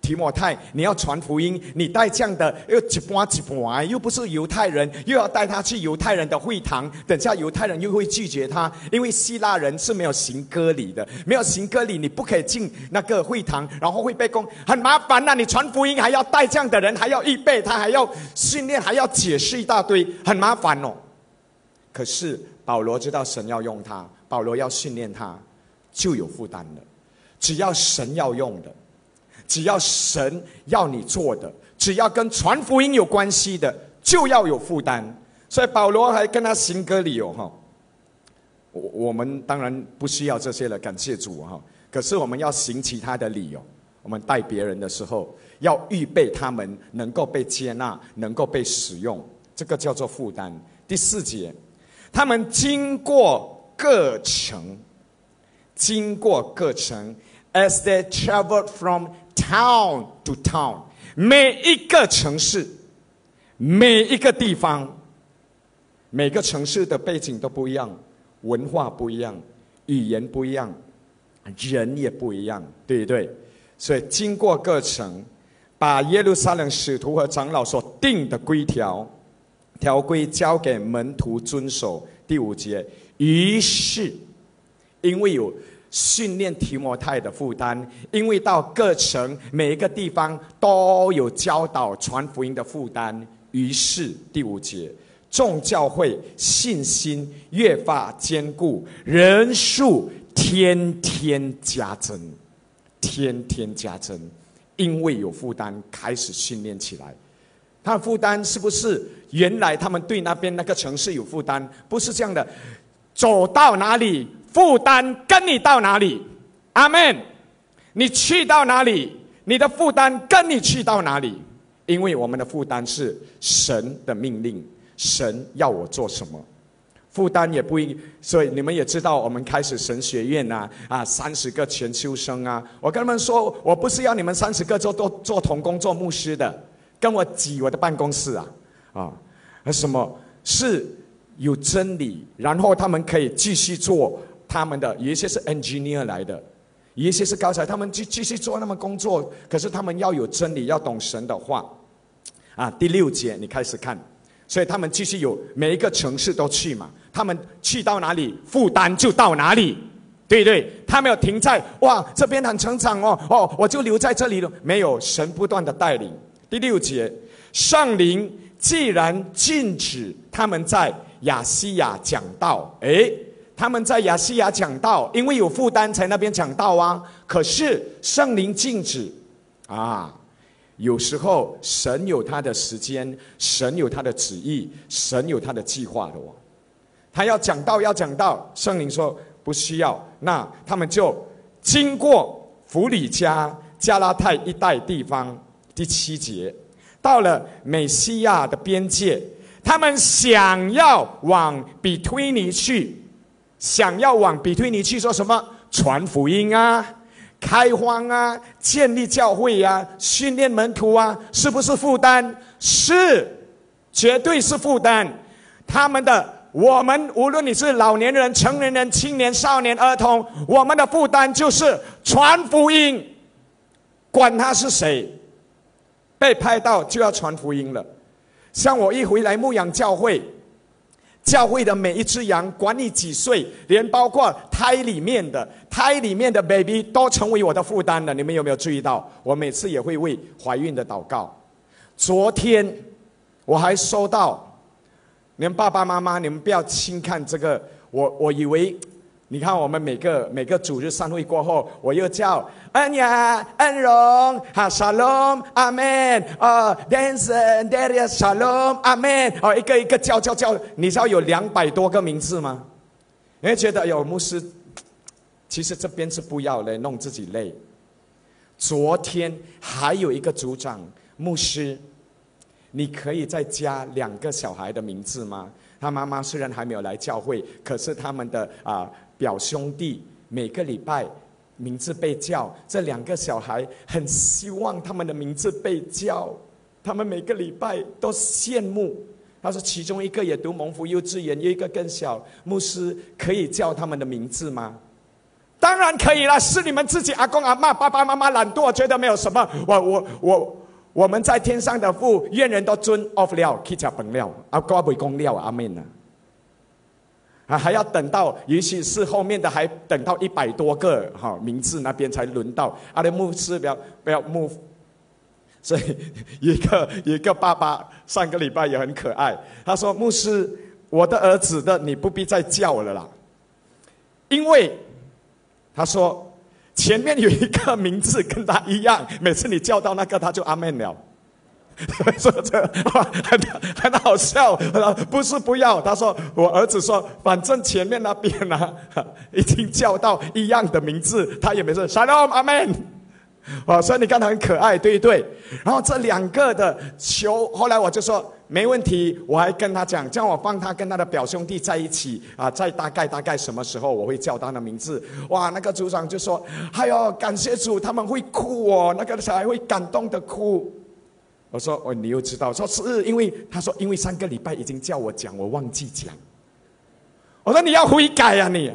提摩太，你要传福音，你带这样的又几波几波，又不是犹太人，又要带他去犹太人的会堂，等下犹太人又会拒绝他，因为希腊人是没有行割礼的，没有行割礼，你不可以进那个会堂，然后会被攻，很麻烦呐。你传福音还要带这样的人，还要预备他，还要训练，还要解释一大堆，很麻烦哦。可是保罗知道神要用他，保罗要训练他，就有负担了。只要神要用的。只要神要你做的，只要跟传福音有关系的，就要有负担。所以保罗还跟他行割礼哦，哈。我我们当然不需要这些了，感谢主哈。可是我们要行其他的理由。我们带别人的时候，要预备他们能够被接纳，能够被使用，这个叫做负担。第四节，他们经过各城，经过各城，as they traveled from town to town，每一个城市，每一个地方，每个城市的背景都不一样，文化不一样，语言不一样，人也不一样，对不对？所以经过各城，把耶路撒冷使徒和长老所定的规条、条规交给门徒遵守。第五节，于是因为有训练提摩太的负担，因为到各城每一个地方都有教导传福音的负担，于是第五节，众教会信心越发坚固，人数天天加增。天天加增，因为有负担，开始训练起来。他的负担是不是原来他们对那边那个城市有负担？不是这样的，走到哪里，负担跟你到哪里。阿门。你去到哪里，你的负担跟你去到哪里。因为我们的负担是神的命令，神要我做什么。负担也不一，所以你们也知道，我们开始神学院呐，啊，三十个全修生啊。我跟他们说，我不是要你们三十个做做做同工、做牧师的，跟我挤我的办公室啊，啊，什么是有真理，然后他们可以继续做他们的，有一些是 engineer 来的，有一些是高才，他们继继续做那么工作，可是他们要有真理，要懂神的话，啊，第六节你开始看，所以他们继续有每一个城市都去嘛。他们去到哪里，负担就到哪里，对不对？他没有停在哇，这边很成长哦哦，我就留在这里了。没有神不断的带领。第六节，上灵既然禁止他们在亚西亚讲道，诶，他们在亚西亚讲道，因为有负担才那边讲道啊。可是圣灵禁止啊，有时候神有他的时间，神有他的旨意，神有他的计划的哦。他要讲道，要讲道。圣灵说不需要，那他们就经过弗里加、加拉太一带地方。第七节，到了美西亚的边界，他们想要往比推尼去，想要往比推尼去，说什么传福音啊、开荒啊、建立教会啊、训练门徒啊，是不是负担？是，绝对是负担。他们的。我们无论你是老年人、成年人、青年、少年、儿童，我们的负担就是传福音，管他是谁，被拍到就要传福音了。像我一回来牧养教会，教会的每一只羊，管你几岁，连包括胎里面的胎里面的 baby 都成为我的负担了。你们有没有注意到？我每次也会为怀孕的祷告。昨天我还收到。你们爸爸妈妈，你们不要轻看这个。我我以为，你看我们每个每个主日散会过后，我又叫恩雅、恩荣、哈沙龙、阿门啊，Danson、Darius、沙龙、阿门哦，一个一个叫叫叫，你知道有两百多个名字吗？你会觉得有牧师，其实这边是不要来弄自己累。昨天还有一个组长牧师。你可以再加两个小孩的名字吗？他妈妈虽然还没有来教会，可是他们的啊表兄弟每个礼拜名字被叫，这两个小孩很希望他们的名字被叫，他们每个礼拜都羡慕。他说其中一个也读蒙福幼稚园，有一个更小，牧师可以叫他们的名字吗？当然可以啦，是你们自己阿公阿妈爸爸妈妈懒惰，觉得没有什么。我我我。我们在天上的父，愿人都尊 of 了，去吃本了，啊，高不公了，阿门呐！啊，还要等到，也许是后面的，还等到一百多个哈名字那边才轮到。阿的牧师不要不要牧，所以一个一个爸爸上个礼拜也很可爱，他说：“牧师，我的儿子的你不必再叫了啦，因为他说。”前面有一个名字跟他一样，每次你叫到那个，他就阿门了。说这话很很好笑。不是不要，他说我儿子说，反正前面那边呢已经叫到一样的名字，他也没事。Shalom 阿门。哦，所以你看他很可爱，对不对？然后这两个的球，后来我就说没问题，我还跟他讲，叫我帮他跟他的表兄弟在一起啊，在大概大概什么时候我会叫他的名字？哇，那个组长就说：“哎呦，感谢主，他们会哭哦，那个小孩会感动的哭。”我说：“哦，你又知道？说是因为他说，因为上个礼拜已经叫我讲，我忘记讲。”我说：“你要悔改呀，你！”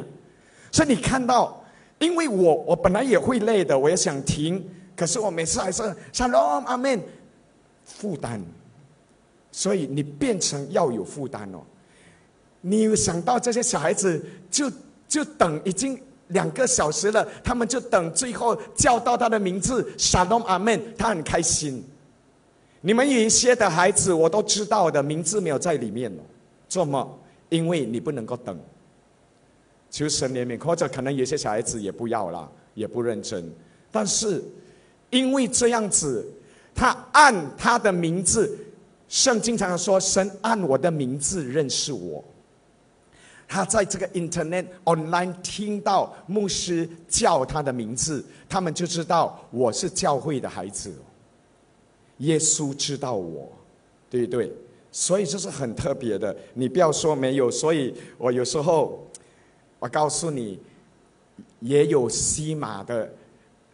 所以你看到。因为我我本来也会累的，我也想停，可是我每次还是 Shalom Amen，负担，所以你变成要有负担哦。你有想到这些小孩子就就等已经两个小时了，他们就等最后叫到他的名字 Shalom Amen，他很开心。你们有一些的孩子我都知道的名字没有在里面哦，做么？因为你不能够等。求神怜悯，或者可能有些小孩子也不要了，也不认真。但是因为这样子，他按他的名字，圣经常常说神按我的名字认识我。他在这个 Internet online 听到牧师叫他的名字，他们就知道我是教会的孩子。耶稣知道我，对不对？所以这是很特别的。你不要说没有，所以我有时候。我告诉你，也有西马的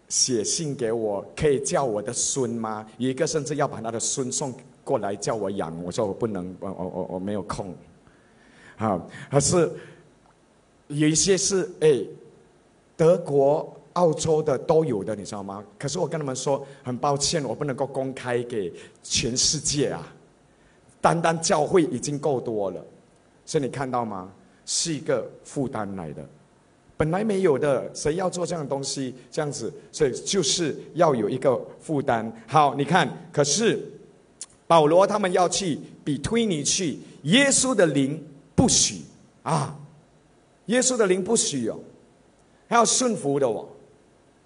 写信给我，可以叫我的孙吗？一个甚至要把他的孙送过来叫我养，我说我不能，我我我我没有空。好，可是有一些是哎，德国、澳洲的都有的，你知道吗？可是我跟他们说，很抱歉，我不能够公开给全世界啊。单单教会已经够多了，所以你看到吗？是一个负担来的，本来没有的，谁要做这样的东西？这样子，所以就是要有一个负担。好，你看，可是保罗他们要去比推尼去，耶稣的灵不许啊，耶稣的灵不许哦，还要顺服的哦，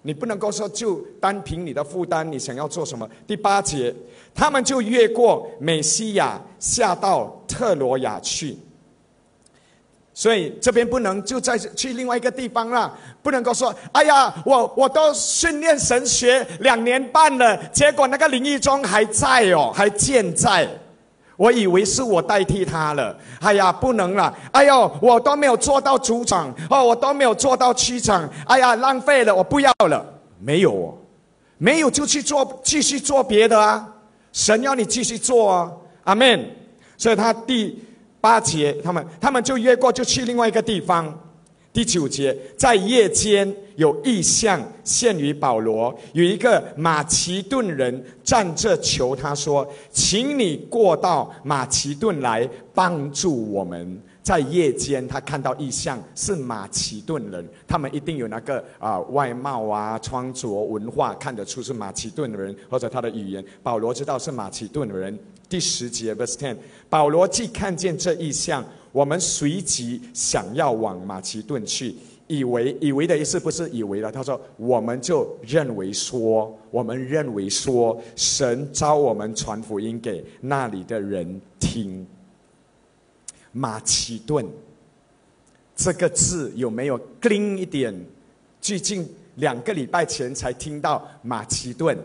你不能够说就单凭你的负担，你想要做什么？第八节，他们就越过美西亚，下到特罗亚去。所以这边不能就再去另外一个地方了，不能够说，哎呀，我我都训练神学两年半了，结果那个林义忠还在哦，还健在，我以为是我代替他了，哎呀，不能了，哎呦，我都没有做到组长。哦，我都没有做到区长，哎呀，浪费了，我不要了，没有哦，没有就去做，继续做别的啊，神要你继续做啊，阿门。所以他第。八节，他们他们就越过，就去另外一个地方。第九节，在夜间有异象现于保罗，有一个马其顿人站着求他说：“请你过到马其顿来帮助我们。”在夜间，他看到异象，是马其顿人，他们一定有那个啊外貌啊穿着文化看得出是马其顿的人，或者他的语言。保罗知道是马其顿人。第十节 verse ten，保罗既看见这异象，我们随即想要往马其顿去，以为以为的意思不是以为了，他说我们就认为说，我们认为说，神召我们传福音给那里的人听。马其顿这个字有没有 clean 一点？最近两个礼拜前才听到马其顿。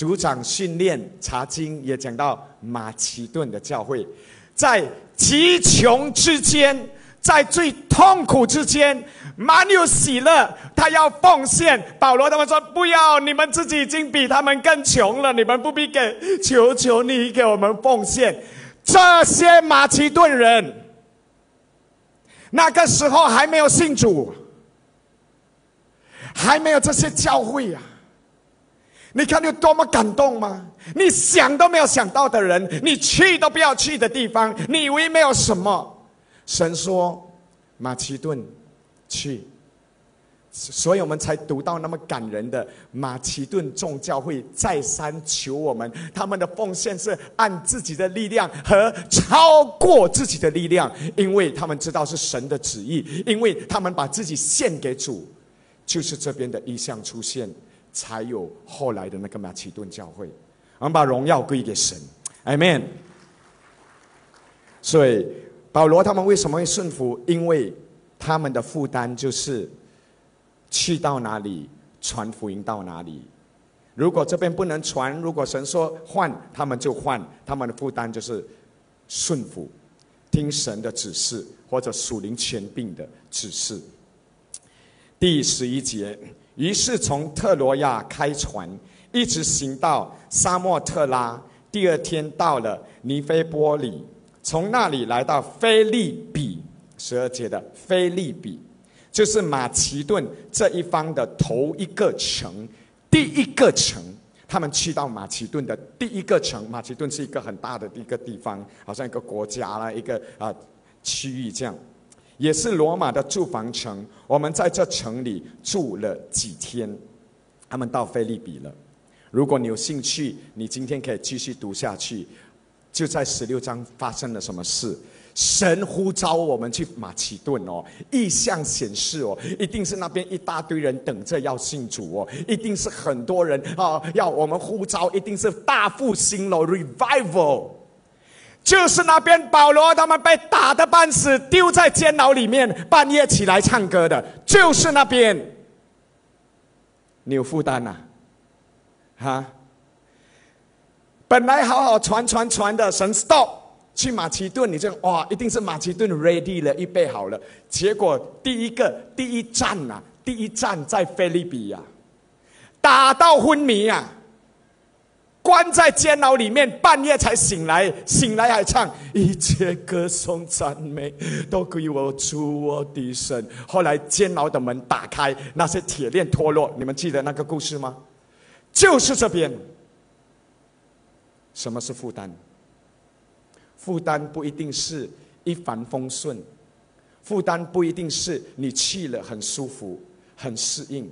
组长训练查经也讲到马其顿的教会，在极穷之间，在最痛苦之间，满有喜乐。他要奉献。保罗他们说：“不要，你们自己已经比他们更穷了，你们不必给。求求你给我们奉献。”这些马其顿人，那个时候还没有信主，还没有这些教会呀。你看有多么感动吗？你想都没有想到的人，你去都不要去的地方，你以为没有什么？神说：“马其顿，去。”所以我们才读到那么感人的马其顿众教会再三求我们，他们的奉献是按自己的力量和超过自己的力量，因为他们知道是神的旨意，因为他们把自己献给主，就是这边的意象出现。才有后来的那个马其顿教会，我们把荣耀归给神，Amen。所以保罗他们为什么会顺服？因为他们的负担就是去到哪里传福音到哪里。如果这边不能传，如果神说换，他们就换。他们的负担就是顺服，听神的指示或者属灵权柄的指示。第十一节，于是从特罗亚开船，一直行到沙漠特拉。第二天到了尼菲波里，从那里来到菲利比。十二节的菲利比，就是马其顿这一方的头一个城。第一个城，他们去到马其顿的第一个城。马其顿是一个很大的一个地方，好像一个国家啦，一个啊区域这样，也是罗马的住房城。我们在这城里住了几天，他们到菲利比了。如果你有兴趣，你今天可以继续读下去。就在十六章发生了什么事？神呼召我们去马其顿哦，意象显示哦，一定是那边一大堆人等着要信主哦，一定是很多人啊，要我们呼召，一定是大复兴了，revival。就是那边保罗他们被打的半死，丢在监牢里面，半夜起来唱歌的，就是那边。你有负担呐，哈？本来好好传传传的，神 stop。去马其顿，你这哇，一定是马其顿 ready 了，预备好了。结果第一个第一站呐，第一站在菲利比呀，打到昏迷啊，关在监牢里面，半夜才醒来，醒来还唱一切歌颂赞美都归我主我的神。后来监牢的门打开，那些铁链脱落，你们记得那个故事吗？就是这边。什么是负担？负担不一定是一帆风顺，负担不一定是你去了很舒服、很适应，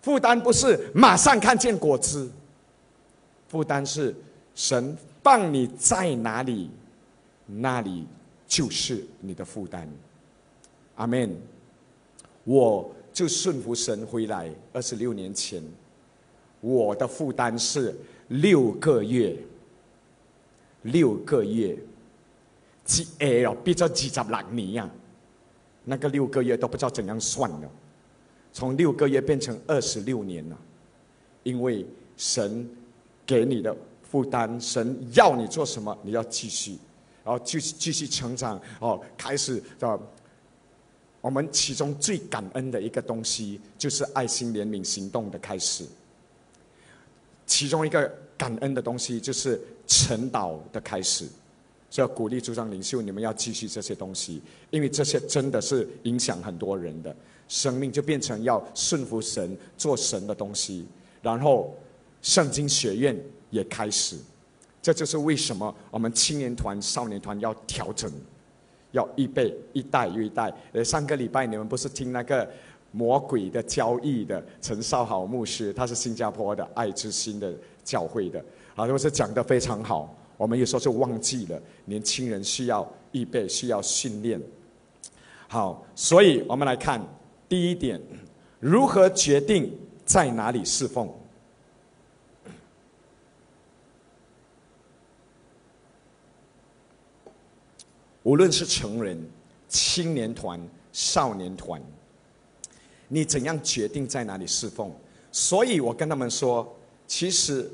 负担不是马上看见果子，负担是神放你在哪里，那里就是你的负担。阿门。我就顺服神回来二十六年前，我的负担是六个月，六个月。几 A 哦，比较几十六年呀，那个六个月都不知道怎样算了，从六个月变成二十六年了，因为神给你的负担，神要你做什么，你要继续，然后继续继续成长哦，开始的。我们其中最感恩的一个东西，就是爱心怜悯行动的开始。其中一个感恩的东西，就是晨祷的开始。就要鼓励主张领袖，你们要继续这些东西，因为这些真的是影响很多人的生命，就变成要顺服神，做神的东西。然后圣经学院也开始，这就是为什么我们青年团、少年团要调整，要预备一代又一代。呃，上个礼拜你们不是听那个魔鬼的交易的陈少豪牧师，他是新加坡的爱之心的教会的，啊，都是讲的非常好。我们有时候就忘记了，年轻人需要预备，需要训练。好，所以我们来看第一点：如何决定在哪里侍奉？无论是成人、青年团、少年团，你怎样决定在哪里侍奉？所以我跟他们说，其实。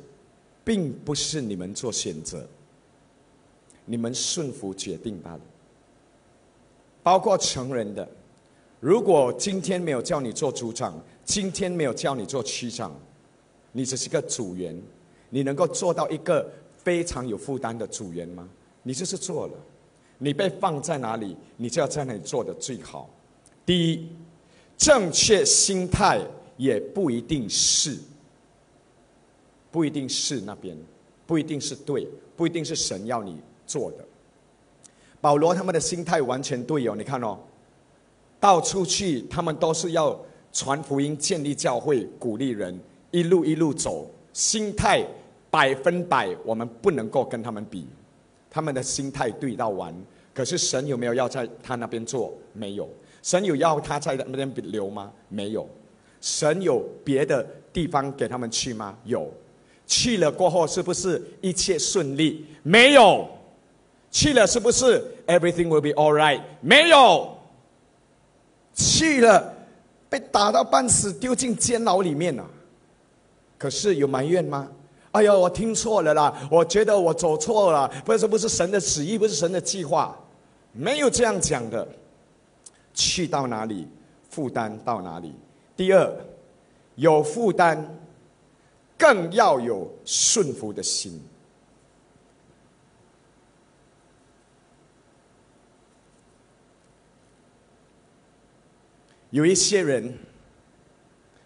并不是你们做选择，你们顺服决定罢了。包括成人的，如果今天没有叫你做组长，今天没有叫你做区长，你只是个组员，你能够做到一个非常有负担的组员吗？你就是做了，你被放在哪里，你就要在那里做的最好。第一，正确心态也不一定是。不一定是那边，不一定是对，不一定是神要你做的。保罗他们的心态完全对哦，你看哦，到处去，他们都是要传福音、建立教会、鼓励人，一路一路走，心态百分百，我们不能够跟他们比。他们的心态对到完，可是神有没有要在他那边做？没有。神有要他在那边留吗？没有。神有别的地方给他们去吗？有。去了过后是不是一切顺利？没有。去了是不是 everything will be all right？没有。去了，被打到半死，丢进监牢里面了。可是有埋怨吗？哎呀，我听错了啦！我觉得我走错了，不是不是神的旨意，不是神的计划，没有这样讲的。去到哪里，负担到哪里。第二，有负担，更要有顺服的心。有一些人，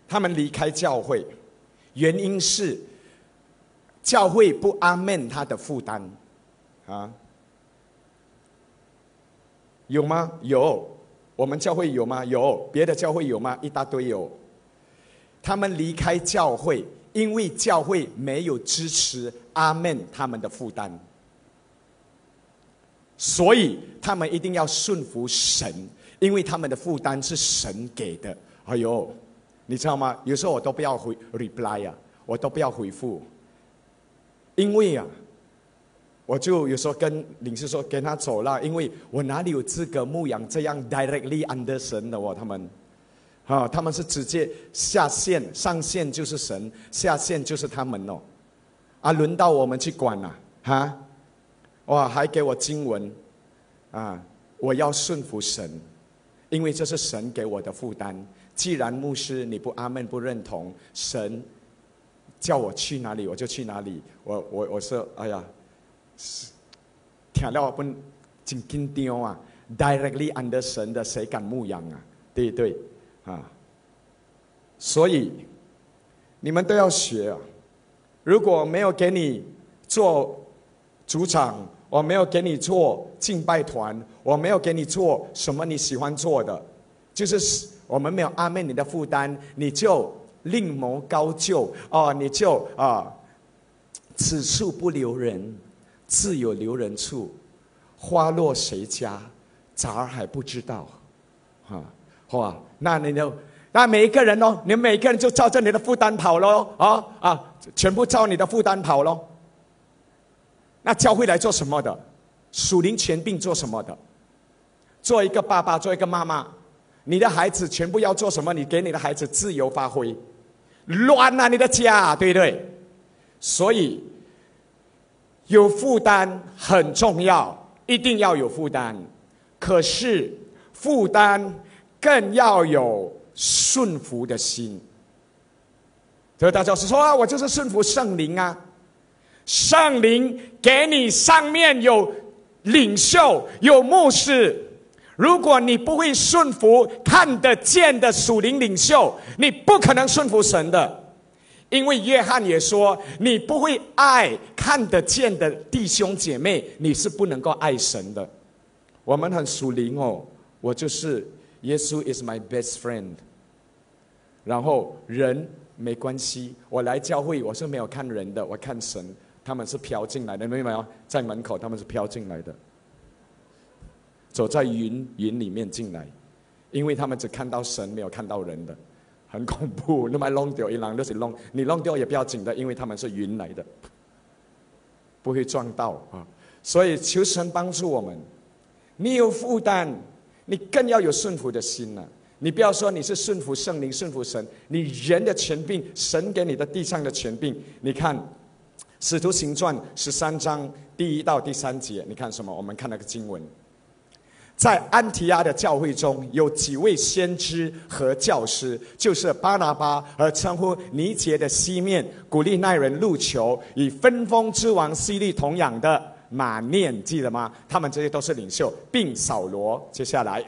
他们离开教会，原因是教会不阿门他的负担，啊，有吗？有，我们教会有吗？有，别的教会有吗？一大堆有。他们离开教会，因为教会没有支持阿门他们的负担，所以他们一定要顺服神。因为他们的负担是神给的，哎呦，你知道吗？有时候我都不要回 reply 啊，我都不要回复，因为啊，我就有时候跟领事说跟他走了，因为我哪里有资格牧养这样 directly under 神的哦？他们，啊，他们是直接下线，上线就是神，下线就是他们哦，啊，轮到我们去管了，哈，哇，还给我经文，啊，我要顺服神。因为这是神给我的负担。既然牧师你不阿门不认同，神叫我去哪里我就去哪里。我我我说哎呀，听到不紧紧丢啊，directly under 神的谁敢牧养啊？对对啊，所以你们都要学啊。如果没有给你做组长。我没有给你做敬拜团，我没有给你做什么你喜欢做的，就是我们没有阿妹你的负担，你就另谋高就哦，你就啊，此处不留人，自有留人处，花落谁家，杂儿还不知道，啊，哇，那你就那每一个人哦，你们每个人就照着你的负担跑喽，啊啊，全部照你的负担跑喽。那教会来做什么的？属灵权柄做什么的？做一个爸爸，做一个妈妈，你的孩子全部要做什么？你给你的孩子自由发挥，乱了你的家，对不对？所以有负担很重要，一定要有负担。可是负担更要有顺服的心。所以大家是说啊，我就是顺服圣灵啊。圣灵给你上面有领袖有牧师，如果你不会顺服看得见的属灵领袖，你不可能顺服神的。因为约翰也说，你不会爱看得见的弟兄姐妹，你是不能够爱神的。我们很属灵哦，我就是耶稣 is my best friend。然后人没关系，我来教会我是没有看人的，我看神。他们是飘进来的，明白吗？在门口，他们是飘进来的，走在云云里面进来，因为他们只看到神，没有看到人的，很恐怖。那么弄掉一浪都是弄你弄掉也不要紧的，因为他们是云来的，不会撞到啊。所以求神帮助我们，你有负担，你更要有顺服的心呢。你不要说你是顺服圣灵、顺服神，你人的权柄，神给你的地上的权柄，你看。使徒行传十三章第一到第三节，你看什么？我们看那个经文，在安提阿的教会中有几位先知和教师，就是巴拿巴而称呼尼杰的西面，古利奈人路球，与分封之王西利同养的马念，记得吗？他们这些都是领袖，并扫罗。接下来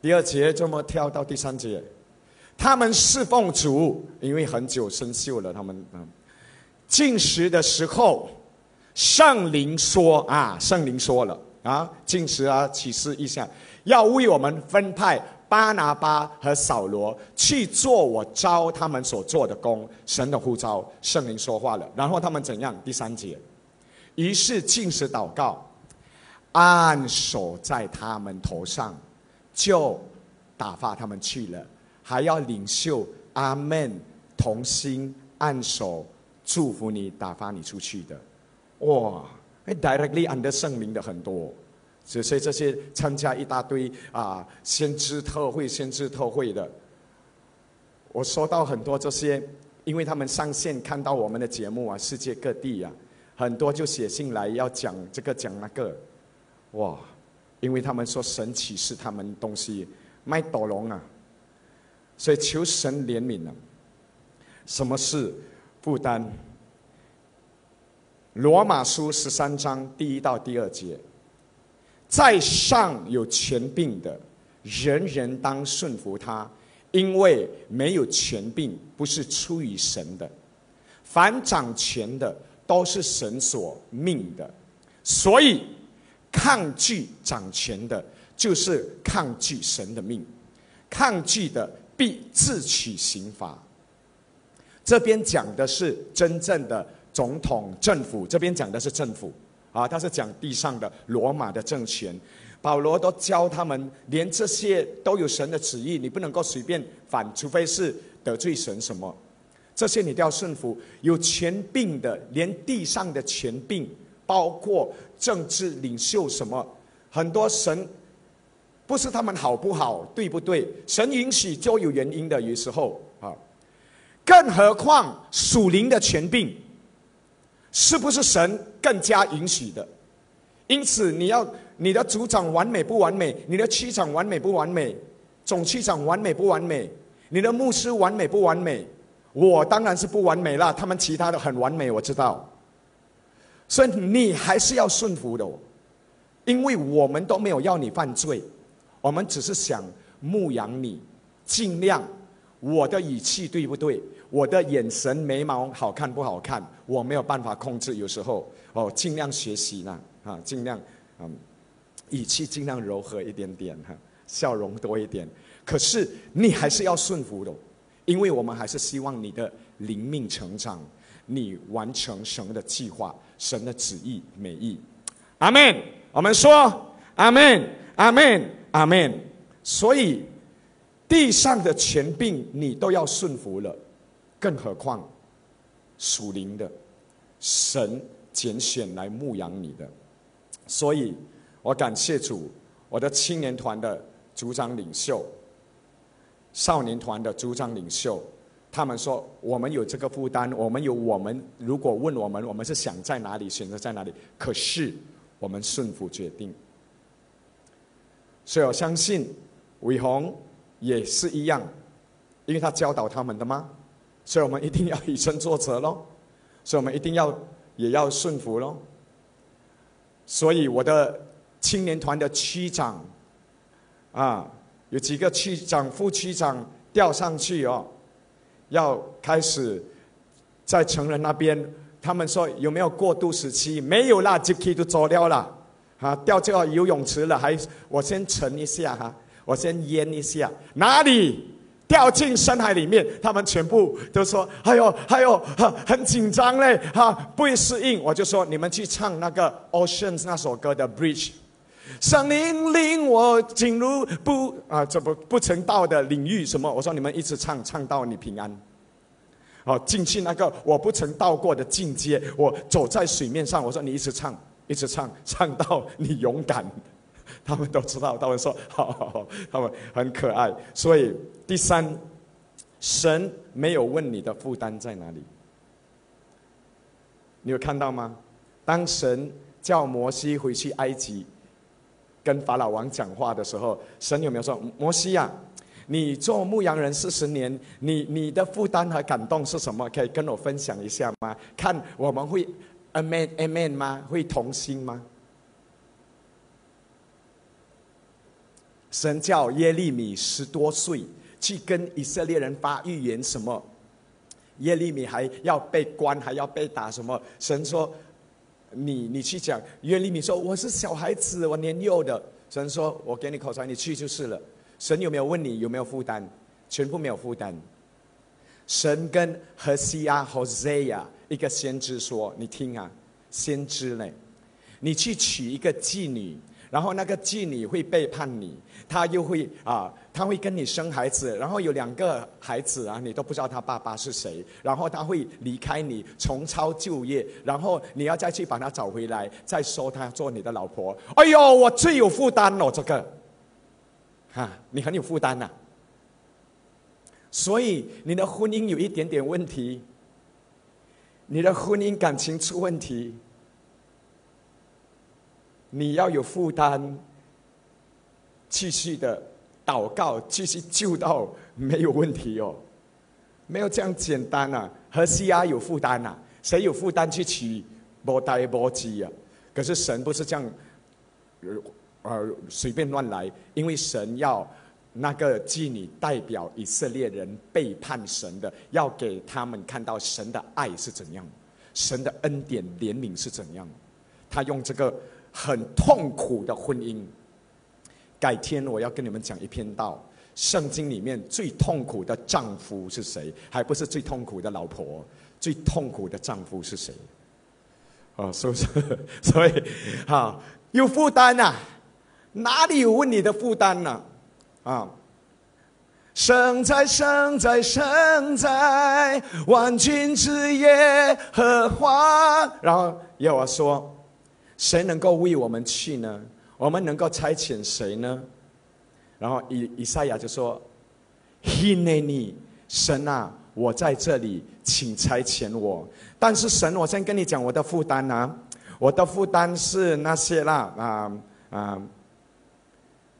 第二节这么跳到第三节，他们侍奉主，因为很久生锈了，他们嗯。进食的时候，圣灵说：“啊，圣灵说了啊，进食啊，启示一下，要为我们分派巴拿巴和扫罗去做我招他们所做的工。神的呼召，圣灵说话了。然后他们怎样？第三节，于是进食祷告，按手在他们头上，就打发他们去了。还要领袖阿门同心。”按手祝福你、打发你出去的。哇，directly under 圣灵的很多，所以这些参加一大堆啊先知特会、先知特会的，我收到很多这些，因为他们上线看到我们的节目啊，世界各地啊，很多就写信来要讲这个讲那个，哇，因为他们说神启示他们东西卖斗龙啊，所以求神怜悯啊。什么是负担？罗马书十三章第一到第二节，在上有权柄的，人人当顺服他，因为没有权柄不是出于神的，凡掌权的都是神所命的，所以抗拒掌权的，就是抗拒神的命，抗拒的必自取刑罚。这边讲的是真正的总统政府，这边讲的是政府啊，他是讲地上的罗马的政权。保罗都教他们，连这些都有神的旨意，你不能够随便反，除非是得罪神什么，这些你都要顺服。有权柄的，连地上的权柄，包括政治领袖什么，很多神不是他们好不好，对不对？神允许就有原因的，有时候啊。更何况属灵的权柄，是不是神更加允许的？因此，你要你的组长完美不完美？你的区长完美不完美？总区长完美不完美？你的牧师完美不完美？我当然是不完美啦，他们其他的很完美，我知道。所以你还是要顺服的，因为我们都没有要你犯罪，我们只是想牧养你，尽量。我的语气对不对？我的眼神、眉毛好看不好看？我没有办法控制，有时候哦，尽量学习呢，啊，尽量嗯，语气尽量柔和一点点哈，笑容多一点。可是你还是要顺服的，因为我们还是希望你的灵命成长，你完成神的计划、神的旨意、美意。阿门。我们说阿门，阿门，阿门。所以。地上的权柄你都要顺服了，更何况属灵的神拣选来牧养你的，所以我感谢主，我的青年团的组长领袖、少年团的组长领袖，他们说我们有这个负担，我们有我们如果问我们，我们是想在哪里选择在哪里，可是我们顺服决定，所以我相信伟宏。也是一样，因为他教导他们的吗？所以我们一定要以身作则喽，所以我们一定要也要顺服喽。所以我的青年团的区长，啊，有几个区长、副区长调上去哦，要开始在成人那边，他们说有没有过渡时期？没有啦，就可以都走掉了，啊，掉这个游泳池了，还我先沉一下哈。我先淹一下，哪里掉进深海里面？他们全部都说：“哎呦，哎呦，很紧张嘞，哈，不适应。”我就说：“你们去唱那个《Oceans》那首歌的 Bridge，圣灵领我进入不啊，这不不成道的领域什么？我说你们一直唱，唱到你平安，哦，进去那个我不曾到过的境界，我走在水面上。我说你一直唱，一直唱，唱到你勇敢。”他们都知道，他们说好好好，他们很可爱。所以第三，神没有问你的负担在哪里，你有看到吗？当神叫摩西回去埃及，跟法老王讲话的时候，神有没有说：“摩西呀，你做牧羊人四十年，你你的负担和感动是什么？可以跟我分享一下吗？看我们会 amen amen 吗？会同心吗？”神叫耶利米十多岁去跟以色列人发预言，什么？耶利米还要被关，还要被打，什么？神说：“你你去讲。”耶利米说：“我是小孩子，我年幼的。”神说：“我给你口才，你去就是了。”神有没有问你有没有负担？全部没有负担。神跟何西亚，Hosea 一个先知说：“你听啊，先知呢，你去娶一个妓女。”然后那个妓女会背叛你，她又会啊，她会跟你生孩子，然后有两个孩子啊，你都不知道他爸爸是谁，然后他会离开你，重操旧业，然后你要再去把他找回来，再收他做你的老婆。哎呦，我最有负担了，这个，哈，你很有负担呐。所以你的婚姻有一点点问题，你的婚姻感情出问题。你要有负担，继续的祷告，继续救到没有问题哦，没有这样简单呐。何西亚有负担呐？谁有负担去娶摩代摩基啊？可是神不是这样，呃，随便乱来，因为神要那个妓女代表以色列人背叛神的，要给他们看到神的爱是怎样，神的恩典怜悯是怎样，他用这个。很痛苦的婚姻。改天我要跟你们讲一篇道，圣经里面最痛苦的丈夫是谁？还不是最痛苦的老婆，最痛苦的丈夫是谁？哦，是不是？所以，哈，有负担呐？哪里有问你的负担呢？啊，生在生在生在万军之耶和华，然后要我说。谁能够为我们去呢？我们能够差遣谁呢？然后以以赛亚就说：“He ne 神啊，我在这里，请差遣我。但是神，我先跟你讲我的负担啊，我的负担是那些啦啊啊，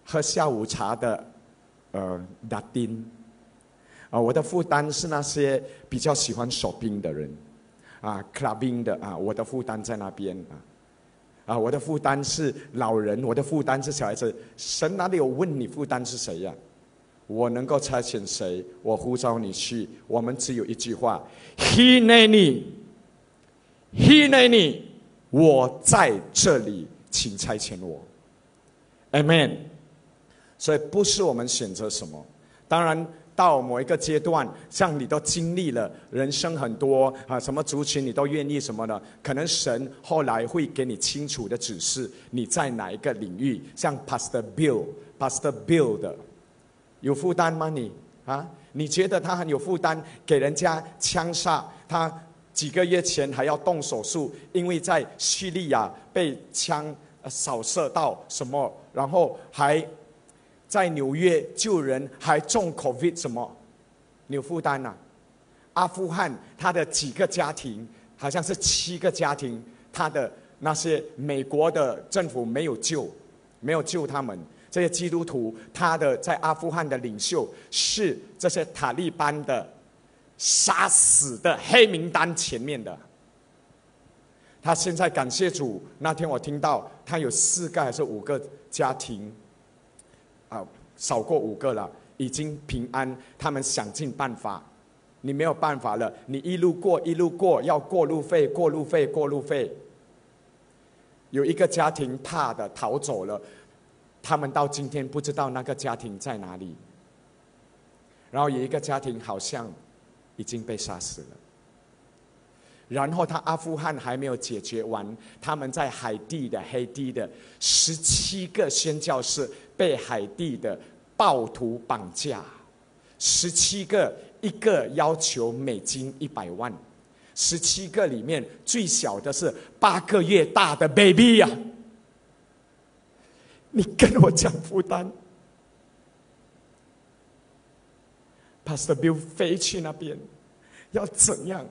喝下午茶的呃拉丁啊，我的负担是那些比较喜欢手兵的人啊，clubbing 的啊，我的负担在那边啊。”啊，我的负担是老人，我的负担是小孩子。神哪里有问你负担是谁呀？我能够差遣谁？我呼召你去。我们只有一句话：He ne ni，He ne ni，我在这里，请差遣我。Amen。所以不是我们选择什么，当然。到某一个阶段，像你都经历了人生很多啊，什么族群你都愿意什么的，可能神后来会给你清楚的指示，你在哪一个领域。像 Pastor Bill，Pastor Bill 的有负担吗？你啊，你觉得他很有负担，给人家枪杀，他几个月前还要动手术，因为在叙利亚被枪扫射到什么，然后还。在纽约救人还中 COVID 什么？有负担呐？阿富汗他的几个家庭，好像是七个家庭，他的那些美国的政府没有救，没有救他们。这些基督徒，他的在阿富汗的领袖是这些塔利班的杀死的黑名单前面的。他现在感谢主，那天我听到他有四个还是五个家庭。少过五个了，已经平安。他们想尽办法，你没有办法了。你一路过，一路过，要过路费，过路费，过路费。有一个家庭怕的逃走了，他们到今天不知道那个家庭在哪里。然后有一个家庭好像已经被杀死了。然后他阿富汗还没有解决完，他们在海地的黑地的十七个宣教士。被海地的暴徒绑架，十七个，一个要求美金一百万，十七个里面最小的是八个月大的 baby 呀！你跟我讲负担，Pastor Bill 飞去那边，要怎样？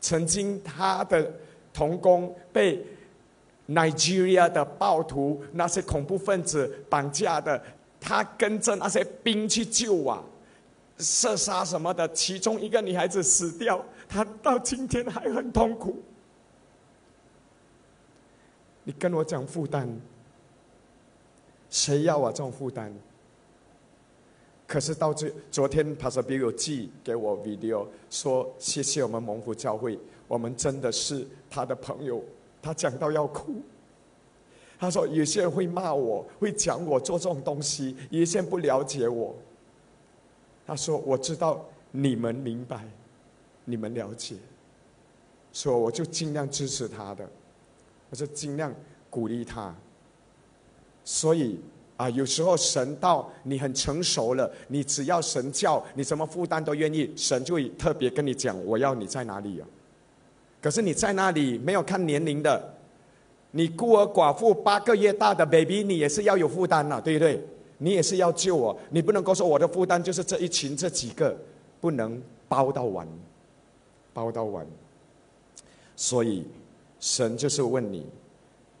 曾经他的童工被。Nigeria 的暴徒，那些恐怖分子绑架的，他跟着那些兵去救啊，射杀什么的，其中一个女孩子死掉，他到今天还很痛苦。你跟我讲负担，谁要我这种负担？可是到最昨天，Pastor Bill 寄给我 video 说，谢谢我们蒙福教会，我们真的是他的朋友。他讲到要哭，他说有些人会骂我，会讲我做这种东西，有些人不了解我。他说我知道你们明白，你们了解，所以我就尽量支持他的，我就尽量鼓励他。所以啊，有时候神到你很成熟了，你只要神叫你什么负担都愿意，神就会特别跟你讲，我要你在哪里啊？可是你在那里没有看年龄的，你孤儿寡妇八个月大的 baby，你也是要有负担呐，对不对？你也是要救我，你不能够说我的负担就是这一群这几个，不能包到完，包到完。所以神就是问你，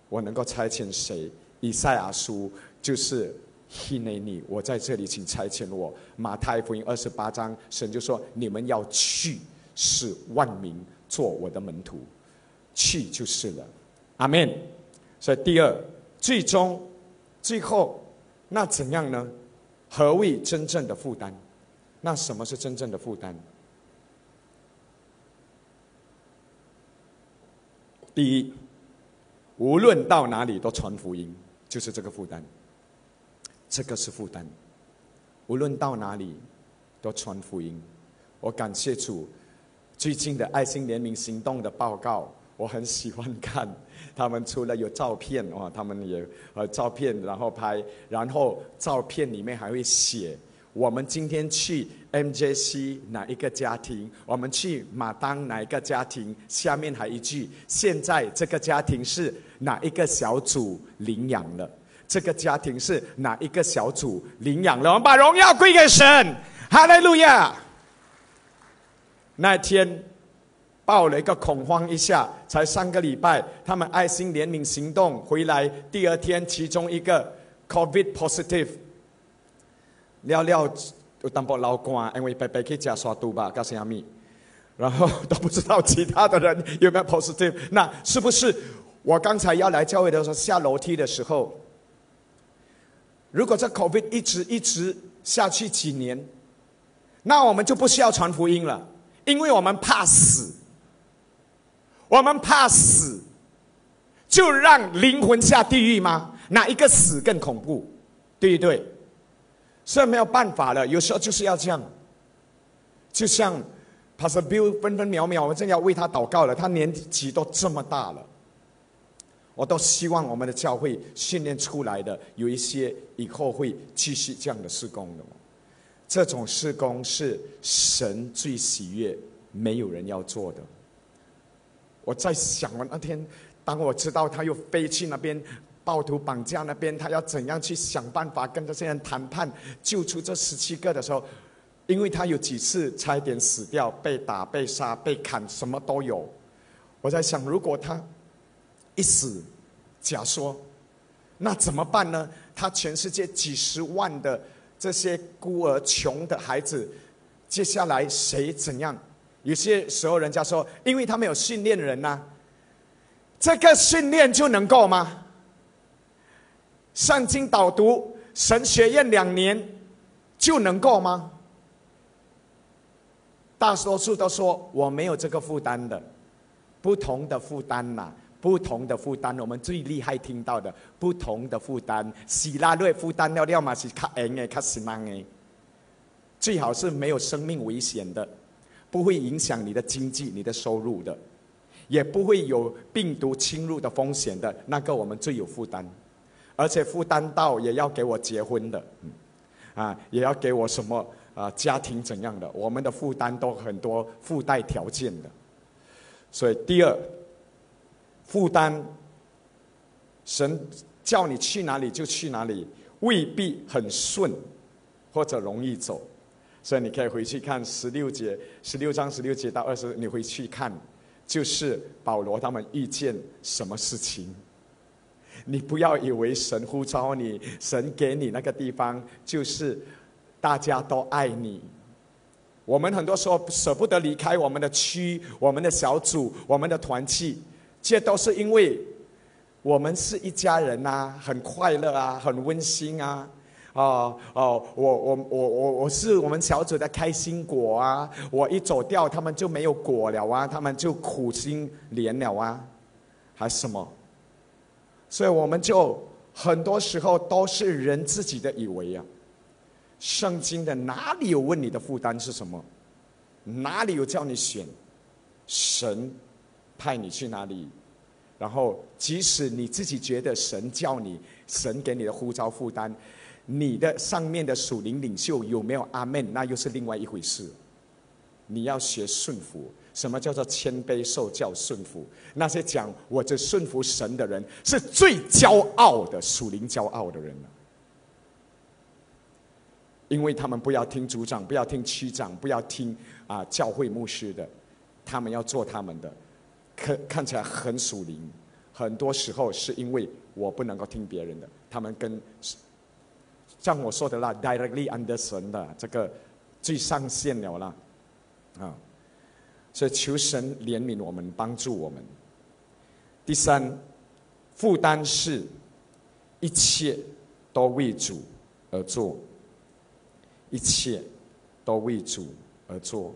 我能够差遣谁？以赛亚书就是希内尼，我在这里，请差遣我。马太福音二十八章，神就说你们要去，使万民做我的门徒，去就是了。阿门。所以第二，最终，最后。那怎样呢？何谓真正的负担？那什么是真正的负担？第一，无论到哪里都传福音，就是这个负担。这个是负担。无论到哪里都传福音。我感谢主，最近的爱心联名行动的报告。我很喜欢看他们，除了有照片哇，他们也呃照片，然后拍，然后照片里面还会写我们今天去 MJC 哪一个家庭，我们去马当哪一个家庭，下面还一句，现在这个家庭是哪一个小组领养了，这个家庭是哪一个小组领养了，我们把荣耀归给神，哈利路亚。那天。爆了一个恐慌一下，才三个礼拜，他们爱心怜悯行动回来，第二天其中一个 COVID positive，了了有淡薄老干，因为白白去加刷毒吧，加什么然后都不知道其他的人有没有 positive，那是不是我刚才要来教会的时候下楼梯的时候，如果这 COVID 一直一直下去几年，那我们就不需要传福音了，因为我们怕死。我们怕死，就让灵魂下地狱吗？哪一个死更恐怖？对不对？所以没有办法了，有时候就是要这样。就像 Pastor Bill 分分秒秒，我正要为他祷告了。他年纪都这么大了，我都希望我们的教会训练出来的有一些以后会继续这样的施工的。这种施工是神最喜悦，没有人要做的。我在想，我那天当我知道他又飞去那边暴徒绑架那边，他要怎样去想办法跟这些人谈判救出这十七个的时候，因为他有几次差点死掉，被打、被杀、被砍，什么都有。我在想，如果他一死，假说，那怎么办呢？他全世界几十万的这些孤儿、穷的孩子，接下来谁怎样？有些时候，人家说，因为他们有训练人呐，这个训练就能够吗？上经导读神学院两年就能够吗？大多数都说我没有这个负担的，不同的负担呐，不同的负担，我们最厉害听到的不同的负担，希拉瑞负担了了嘛是卡硬的，卡死难的，最好是没有生命危险的。不会影响你的经济、你的收入的，也不会有病毒侵入的风险的。那个我们最有负担，而且负担到也要给我结婚的，啊，也要给我什么啊家庭怎样的？我们的负担都很多附带条件的。所以第二，负担，神叫你去哪里就去哪里，未必很顺，或者容易走。所以你可以回去看十六节、十六章十六节到二十，你回去看，就是保罗他们遇见什么事情。你不要以为神呼召你，神给你那个地方就是大家都爱你。我们很多时候舍不得离开我们的区、我们的小组、我们的团契，这都是因为我们是一家人呐，很快乐啊，很温馨啊。哦哦，我我我我我是我们小组的开心果啊！我一走掉，他们就没有果了啊，他们就苦心连了啊，还什么？所以我们就很多时候都是人自己的以为啊。圣经的哪里有问你的负担是什么？哪里有叫你选？神派你去哪里？然后即使你自己觉得神叫你，神给你的呼召负担，你的上面的属灵领袖有没有阿门，那又是另外一回事。你要学顺服。什么叫做谦卑受教顺服？那些讲我只顺服神的人，是最骄傲的属灵骄傲的人。因为他们不要听组长，不要听区长，不要听啊教会牧师的，他们要做他们的，看看起来很属灵，很多时候是因为我不能够听别人的，他们跟像我说的啦，directly under 神的这个最上线了啦，啊。所以求神怜悯我们，帮助我们。第三，负担是一切都为主而做，一切都为主而做。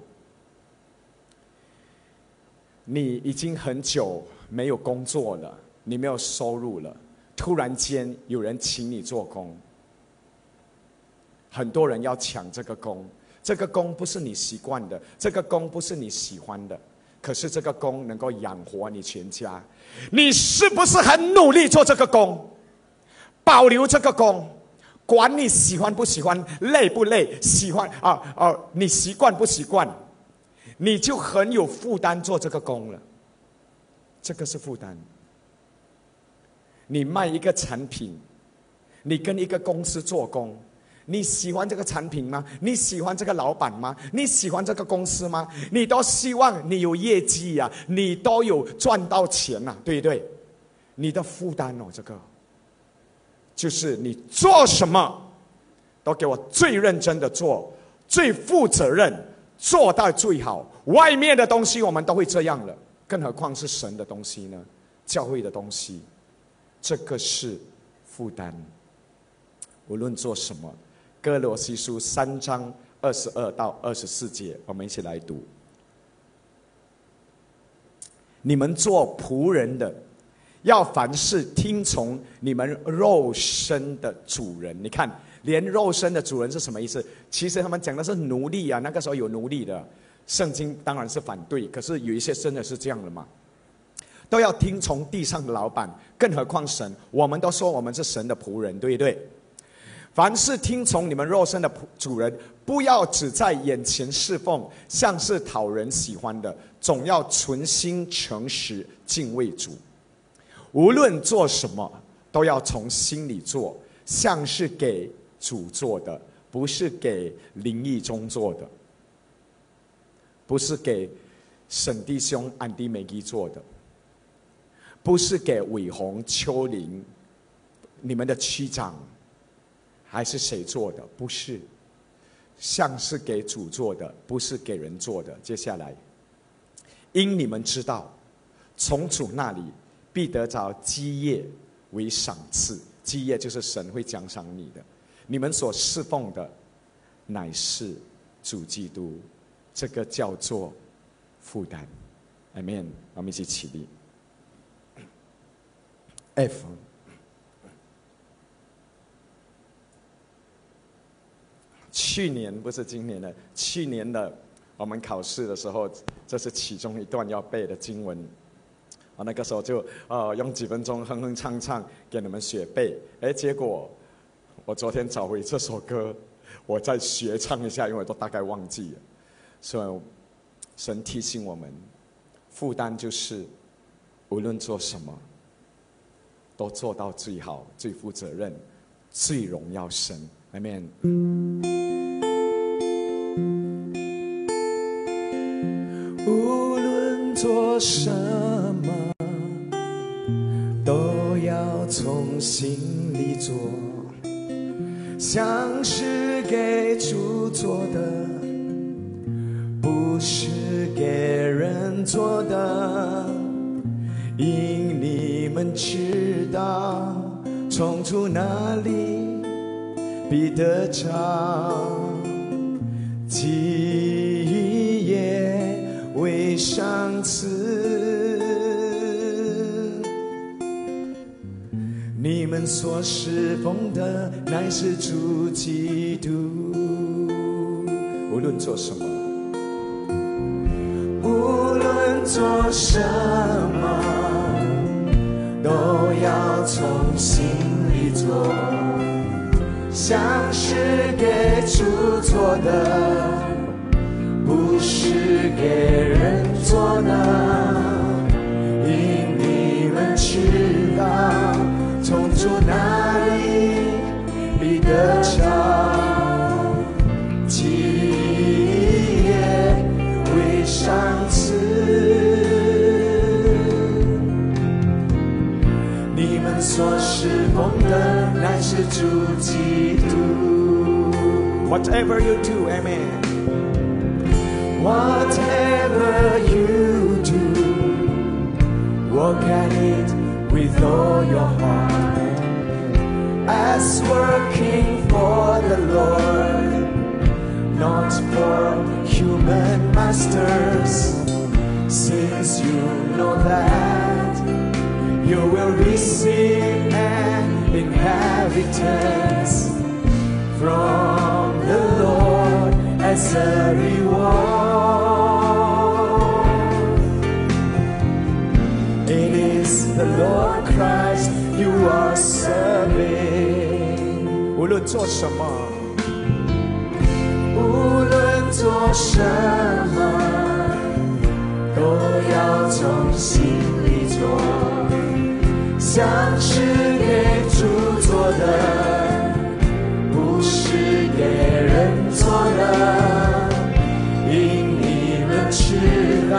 你已经很久没有工作了，你没有收入了，突然间有人请你做工，很多人要抢这个工。这个工不是你习惯的，这个工不是你喜欢的，可是这个工能够养活你全家，你是不是很努力做这个工，保留这个工，管你喜欢不喜欢，累不累，喜欢啊啊，你习惯不习惯，你就很有负担做这个工了，这个是负担。你卖一个产品，你跟一个公司做工。你喜欢这个产品吗？你喜欢这个老板吗？你喜欢这个公司吗？你都希望你有业绩呀，你都有赚到钱呐，对不对？你的负担哦，这个就是你做什么都给我最认真的做，最负责任，做到最好。外面的东西我们都会这样了，更何况是神的东西呢？教会的东西，这个是负担。无论做什么。哥罗西书三章二十二到二十四节，我们一起来读。你们做仆人的，要凡事听从你们肉身的主人。你看，连肉身的主人是什么意思？其实他们讲的是奴隶啊。那个时候有奴隶的，圣经当然是反对。可是有一些真的是这样的嘛，都要听从地上的老板，更何况神。我们都说我们是神的仆人，对不对？凡是听从你们肉身的仆主人，不要只在眼前侍奉，像是讨人喜欢的，总要存心诚实敬畏主。无论做什么，都要从心里做，像是给主做的，不是给灵异中做的，不是给沈弟兄、安迪美基做的，不是给伟宏、秋林，你们的区长。还是谁做的？不是，像是给主做的，不是给人做的。接下来，因你们知道，从主那里必得着基业为赏赐，基业就是神会奖赏你的。你们所侍奉的，乃是主基督，这个叫做负担。Amen。我们一起起立。F。去年不是今年的，去年的我们考试的时候，这是其中一段要背的经文。啊，那个时候就呃用几分钟哼哼唱唱给你们学背。哎，结果我昨天找回这首歌，我再学唱一下，因为都大概忘记了。所以神提醒我们，负担就是无论做什么，都做到最好、最负责任、最荣耀神。Amen。无论做什么，都要从心里做，像是给主做的，不是给人做的。因你们知道，从主那里必得着上次，你们所侍奉的乃是主基督。无论做什么，无论做什么，都要从心里做，像是给主做的，不是给人做的。Whatever you do, Amen. Whatever you do, work at it with all your heart, as working for the Lord, not for human masters, since you know that you will receive an inheritance from It is the Lord Christ you are serving. 无论做什么，无论做什么，都要从心里做，像是给主做的，不是给人我的。因你们知道，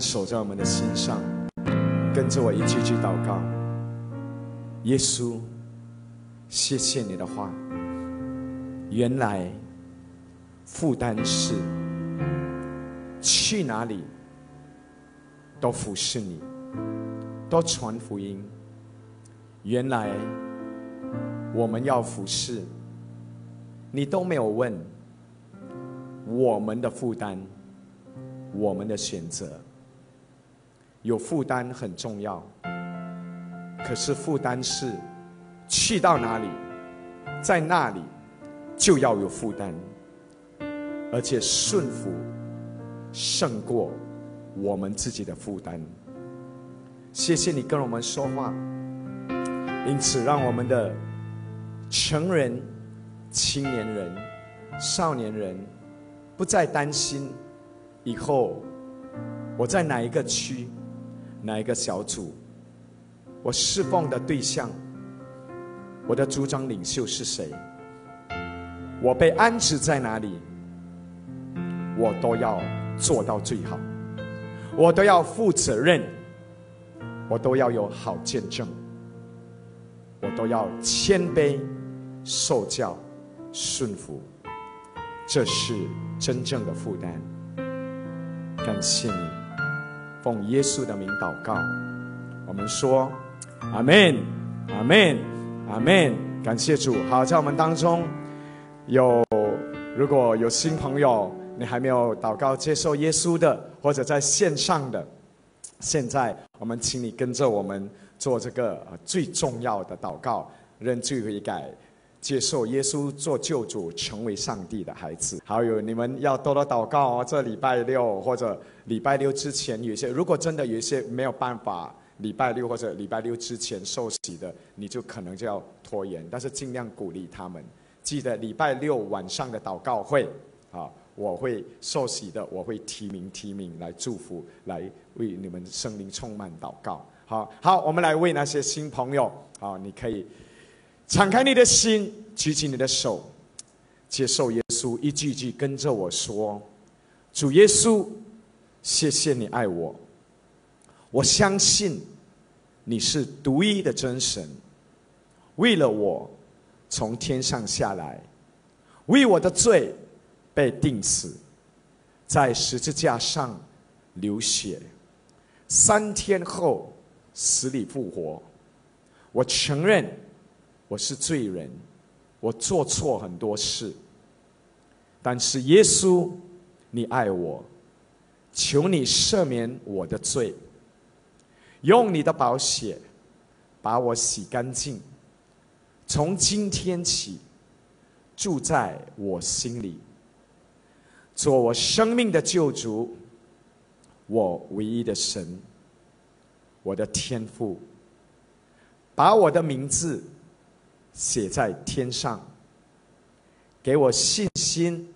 守在我们的心上，跟着我一句句祷告。耶稣，谢谢你的话。原来负担是去哪里都服侍你，都传福音。原来我们要服侍，你都没有问我们的负担，我们的选择。有负担很重要，可是负担是去到哪里，在那里就要有负担，而且顺服胜过我们自己的负担。谢谢你跟我们说话，因此让我们的成人、青年人、少年人不再担心以后我在哪一个区。哪一个小组？我侍奉的对象，我的组长领袖是谁？我被安置在哪里？我都要做到最好，我都要负责任，我都要有好见证，我都要谦卑、受教、顺服，这是真正的负担。感谢你。奉耶稣的名祷告，我们说阿门，阿门，阿门。感谢主。好，在我们当中有如果有新朋友，你还没有祷告接受耶稣的，或者在线上的，现在我们请你跟着我们做这个最重要的祷告，认罪悔改。接受耶稣做救主，成为上帝的孩子。还有你们要多多祷告哦。这礼拜六或者礼拜六之前，有些如果真的有一些没有办法礼拜六或者礼拜六之前受洗的，你就可能就要拖延。但是尽量鼓励他们，记得礼拜六晚上的祷告会啊，我会受洗的，我会提名提名来祝福，来为你们生灵充满祷告。好好，我们来为那些新朋友啊，你可以。敞开你的心，举起你的手，接受耶稣，一句一句跟着我说：“主耶稣，谢谢你爱我，我相信你是独一的真神，为了我从天上下来，为我的罪被钉死，在十字架上流血，三天后死里复活。我承认我是罪人，我做错很多事，但是耶稣，你爱我，求你赦免我的罪。用你的宝血把我洗干净，从今天起住在我心里，做我生命的救主，我唯一的神，我的天父，把我的名字写在天上，给我信心，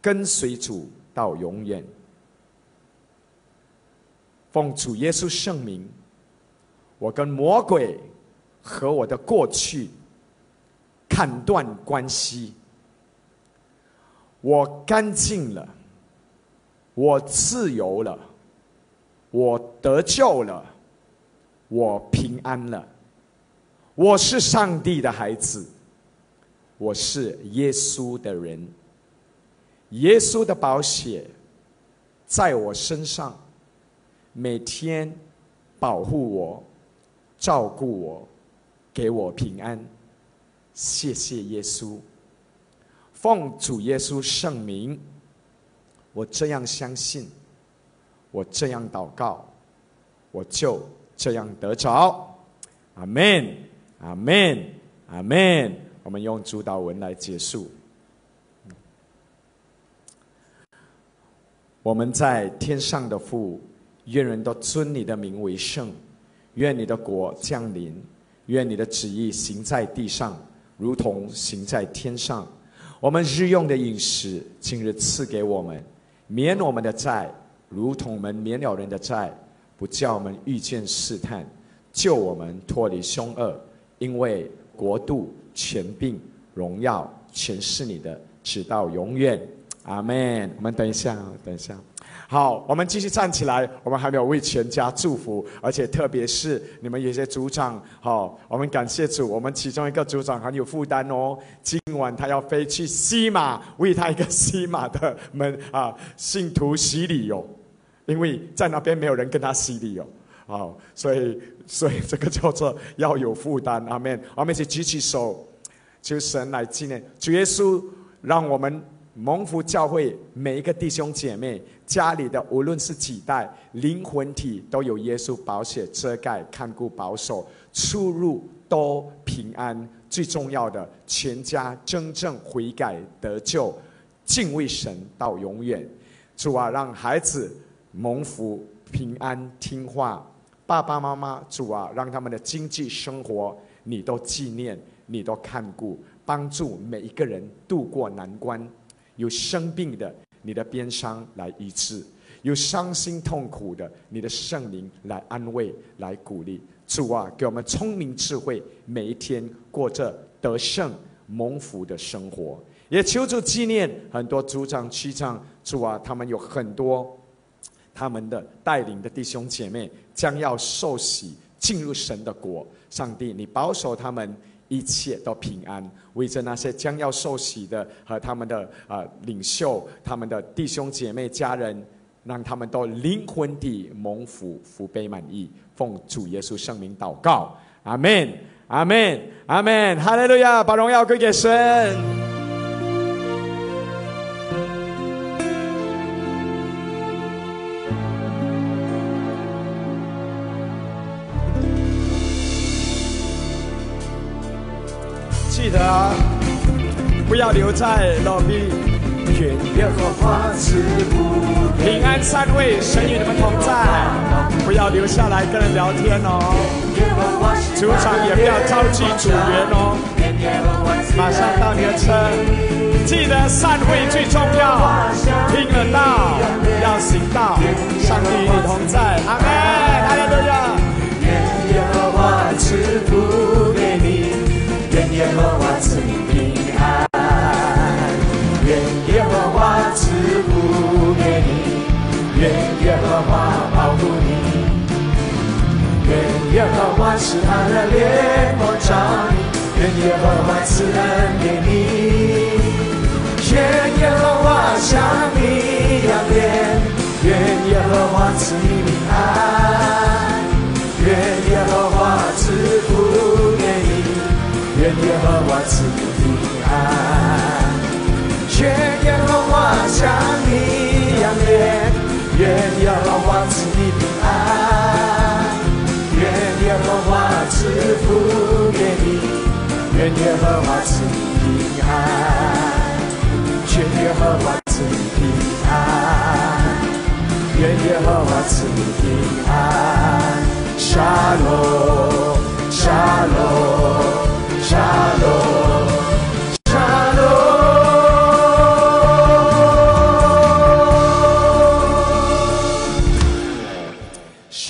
跟随主到永远。奉主耶稣圣名，我跟魔鬼和我的过去砍断关系。我干净了，我自由了，我得救了，我平安了。我是上帝的孩子，我是耶稣的人。耶稣的宝血在我身上。每天保护我、照顾我、给我平安，谢谢耶稣。奉主耶稣圣名，我这样相信，我这样祷告，我就这样得着。阿门，阿门，阿门。我们用主祷文来结束。我们在天上的父。愿人都尊你的名为圣，愿你的国降临，愿你的旨意行在地上，如同行在天上。我们日用的饮食，今日赐给我们，免我们的债，如同我们免了人的债，不叫我们遇见试探，救我们脱离凶恶。因为国度、权柄、荣耀，全是你的，直到永远。阿门。我们等一下，等一下。好，我们继续站起来。我们还没有为全家祝福，而且特别是你们有些组长，好，我们感谢主。我们其中一个组长很有负担哦，今晚他要飞去西马，为他一个西马的门啊信徒洗礼哦，因为在那边没有人跟他洗礼哦，好，所以所以这个叫做要有负担。阿门。阿门一起举起手，求神来纪念主耶稣，让我们。蒙福教会每一个弟兄姐妹家里的无论是几代灵魂体都有耶稣保血遮盖看顾保守出入都平安最重要的全家真正悔改得救敬畏神到永远主啊让孩子蒙福平安听话爸爸妈妈主啊让他们的经济生活你都纪念你都看顾帮助每一个人度过难关。有生病的，你的边伤来医治；有伤心痛苦的，你的圣灵来安慰、来鼓励。主啊，给我们聪明智慧，每一天过着得胜蒙福的生活。也求主纪念很多组长、区长。主啊，他们有很多他们的带领的弟兄姐妹将要受洗进入神的国。上帝，你保守他们。一切都平安，为着那些将要受洗的和他们的啊领袖、他们的弟兄姐妹、家人，让他们都灵魂地蒙福、福杯满意。奉主耶稣圣名祷告，阿门，阿门，阿门，哈利路亚！把荣耀归给神。不要留在老兵，平安三位，神与你们同在。不要留下来跟人聊天哦，主场也不要召集组员哦。马上到你的车，记得散会最重要，听得到要行道，上帝与你同在，阿门，大家都要。耶和华保护你。愿耶和华是他的脸光照你，愿耶和华赐恩给你，愿耶和华向你扬脸，愿耶和华赐你平安，愿耶和华赐福给你，愿耶和华赐你平安，愿耶和华向你扬脸，愿耶和华赐你平安，愿耶和华赐福给你，愿耶和华赐你平安，愿耶和华赐你平安，愿耶和华赐你平安。沙罗，沙罗，沙罗，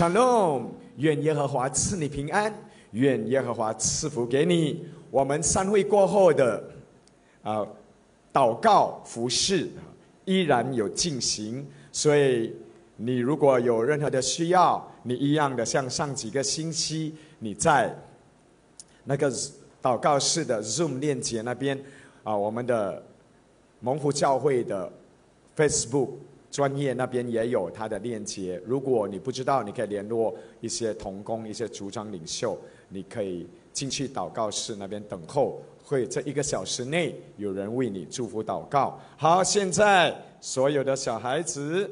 Shalom，愿耶和华赐你平安，愿耶和华赐福给你。我们散会过后的啊、祷告服饰依然有进行，所以你如果有任何的需要，你一样的像上几个星期你在那个祷告室的 Zoom 链接那边啊、我们的蒙福教会的 Facebook 专业那边也有他的链接。如果你不知道，你可以联络一些同工、一些组长领袖，你可以进去祷告室那边等候，会在一个小时内有人为你祝福祷告。好，现在所有的小孩子。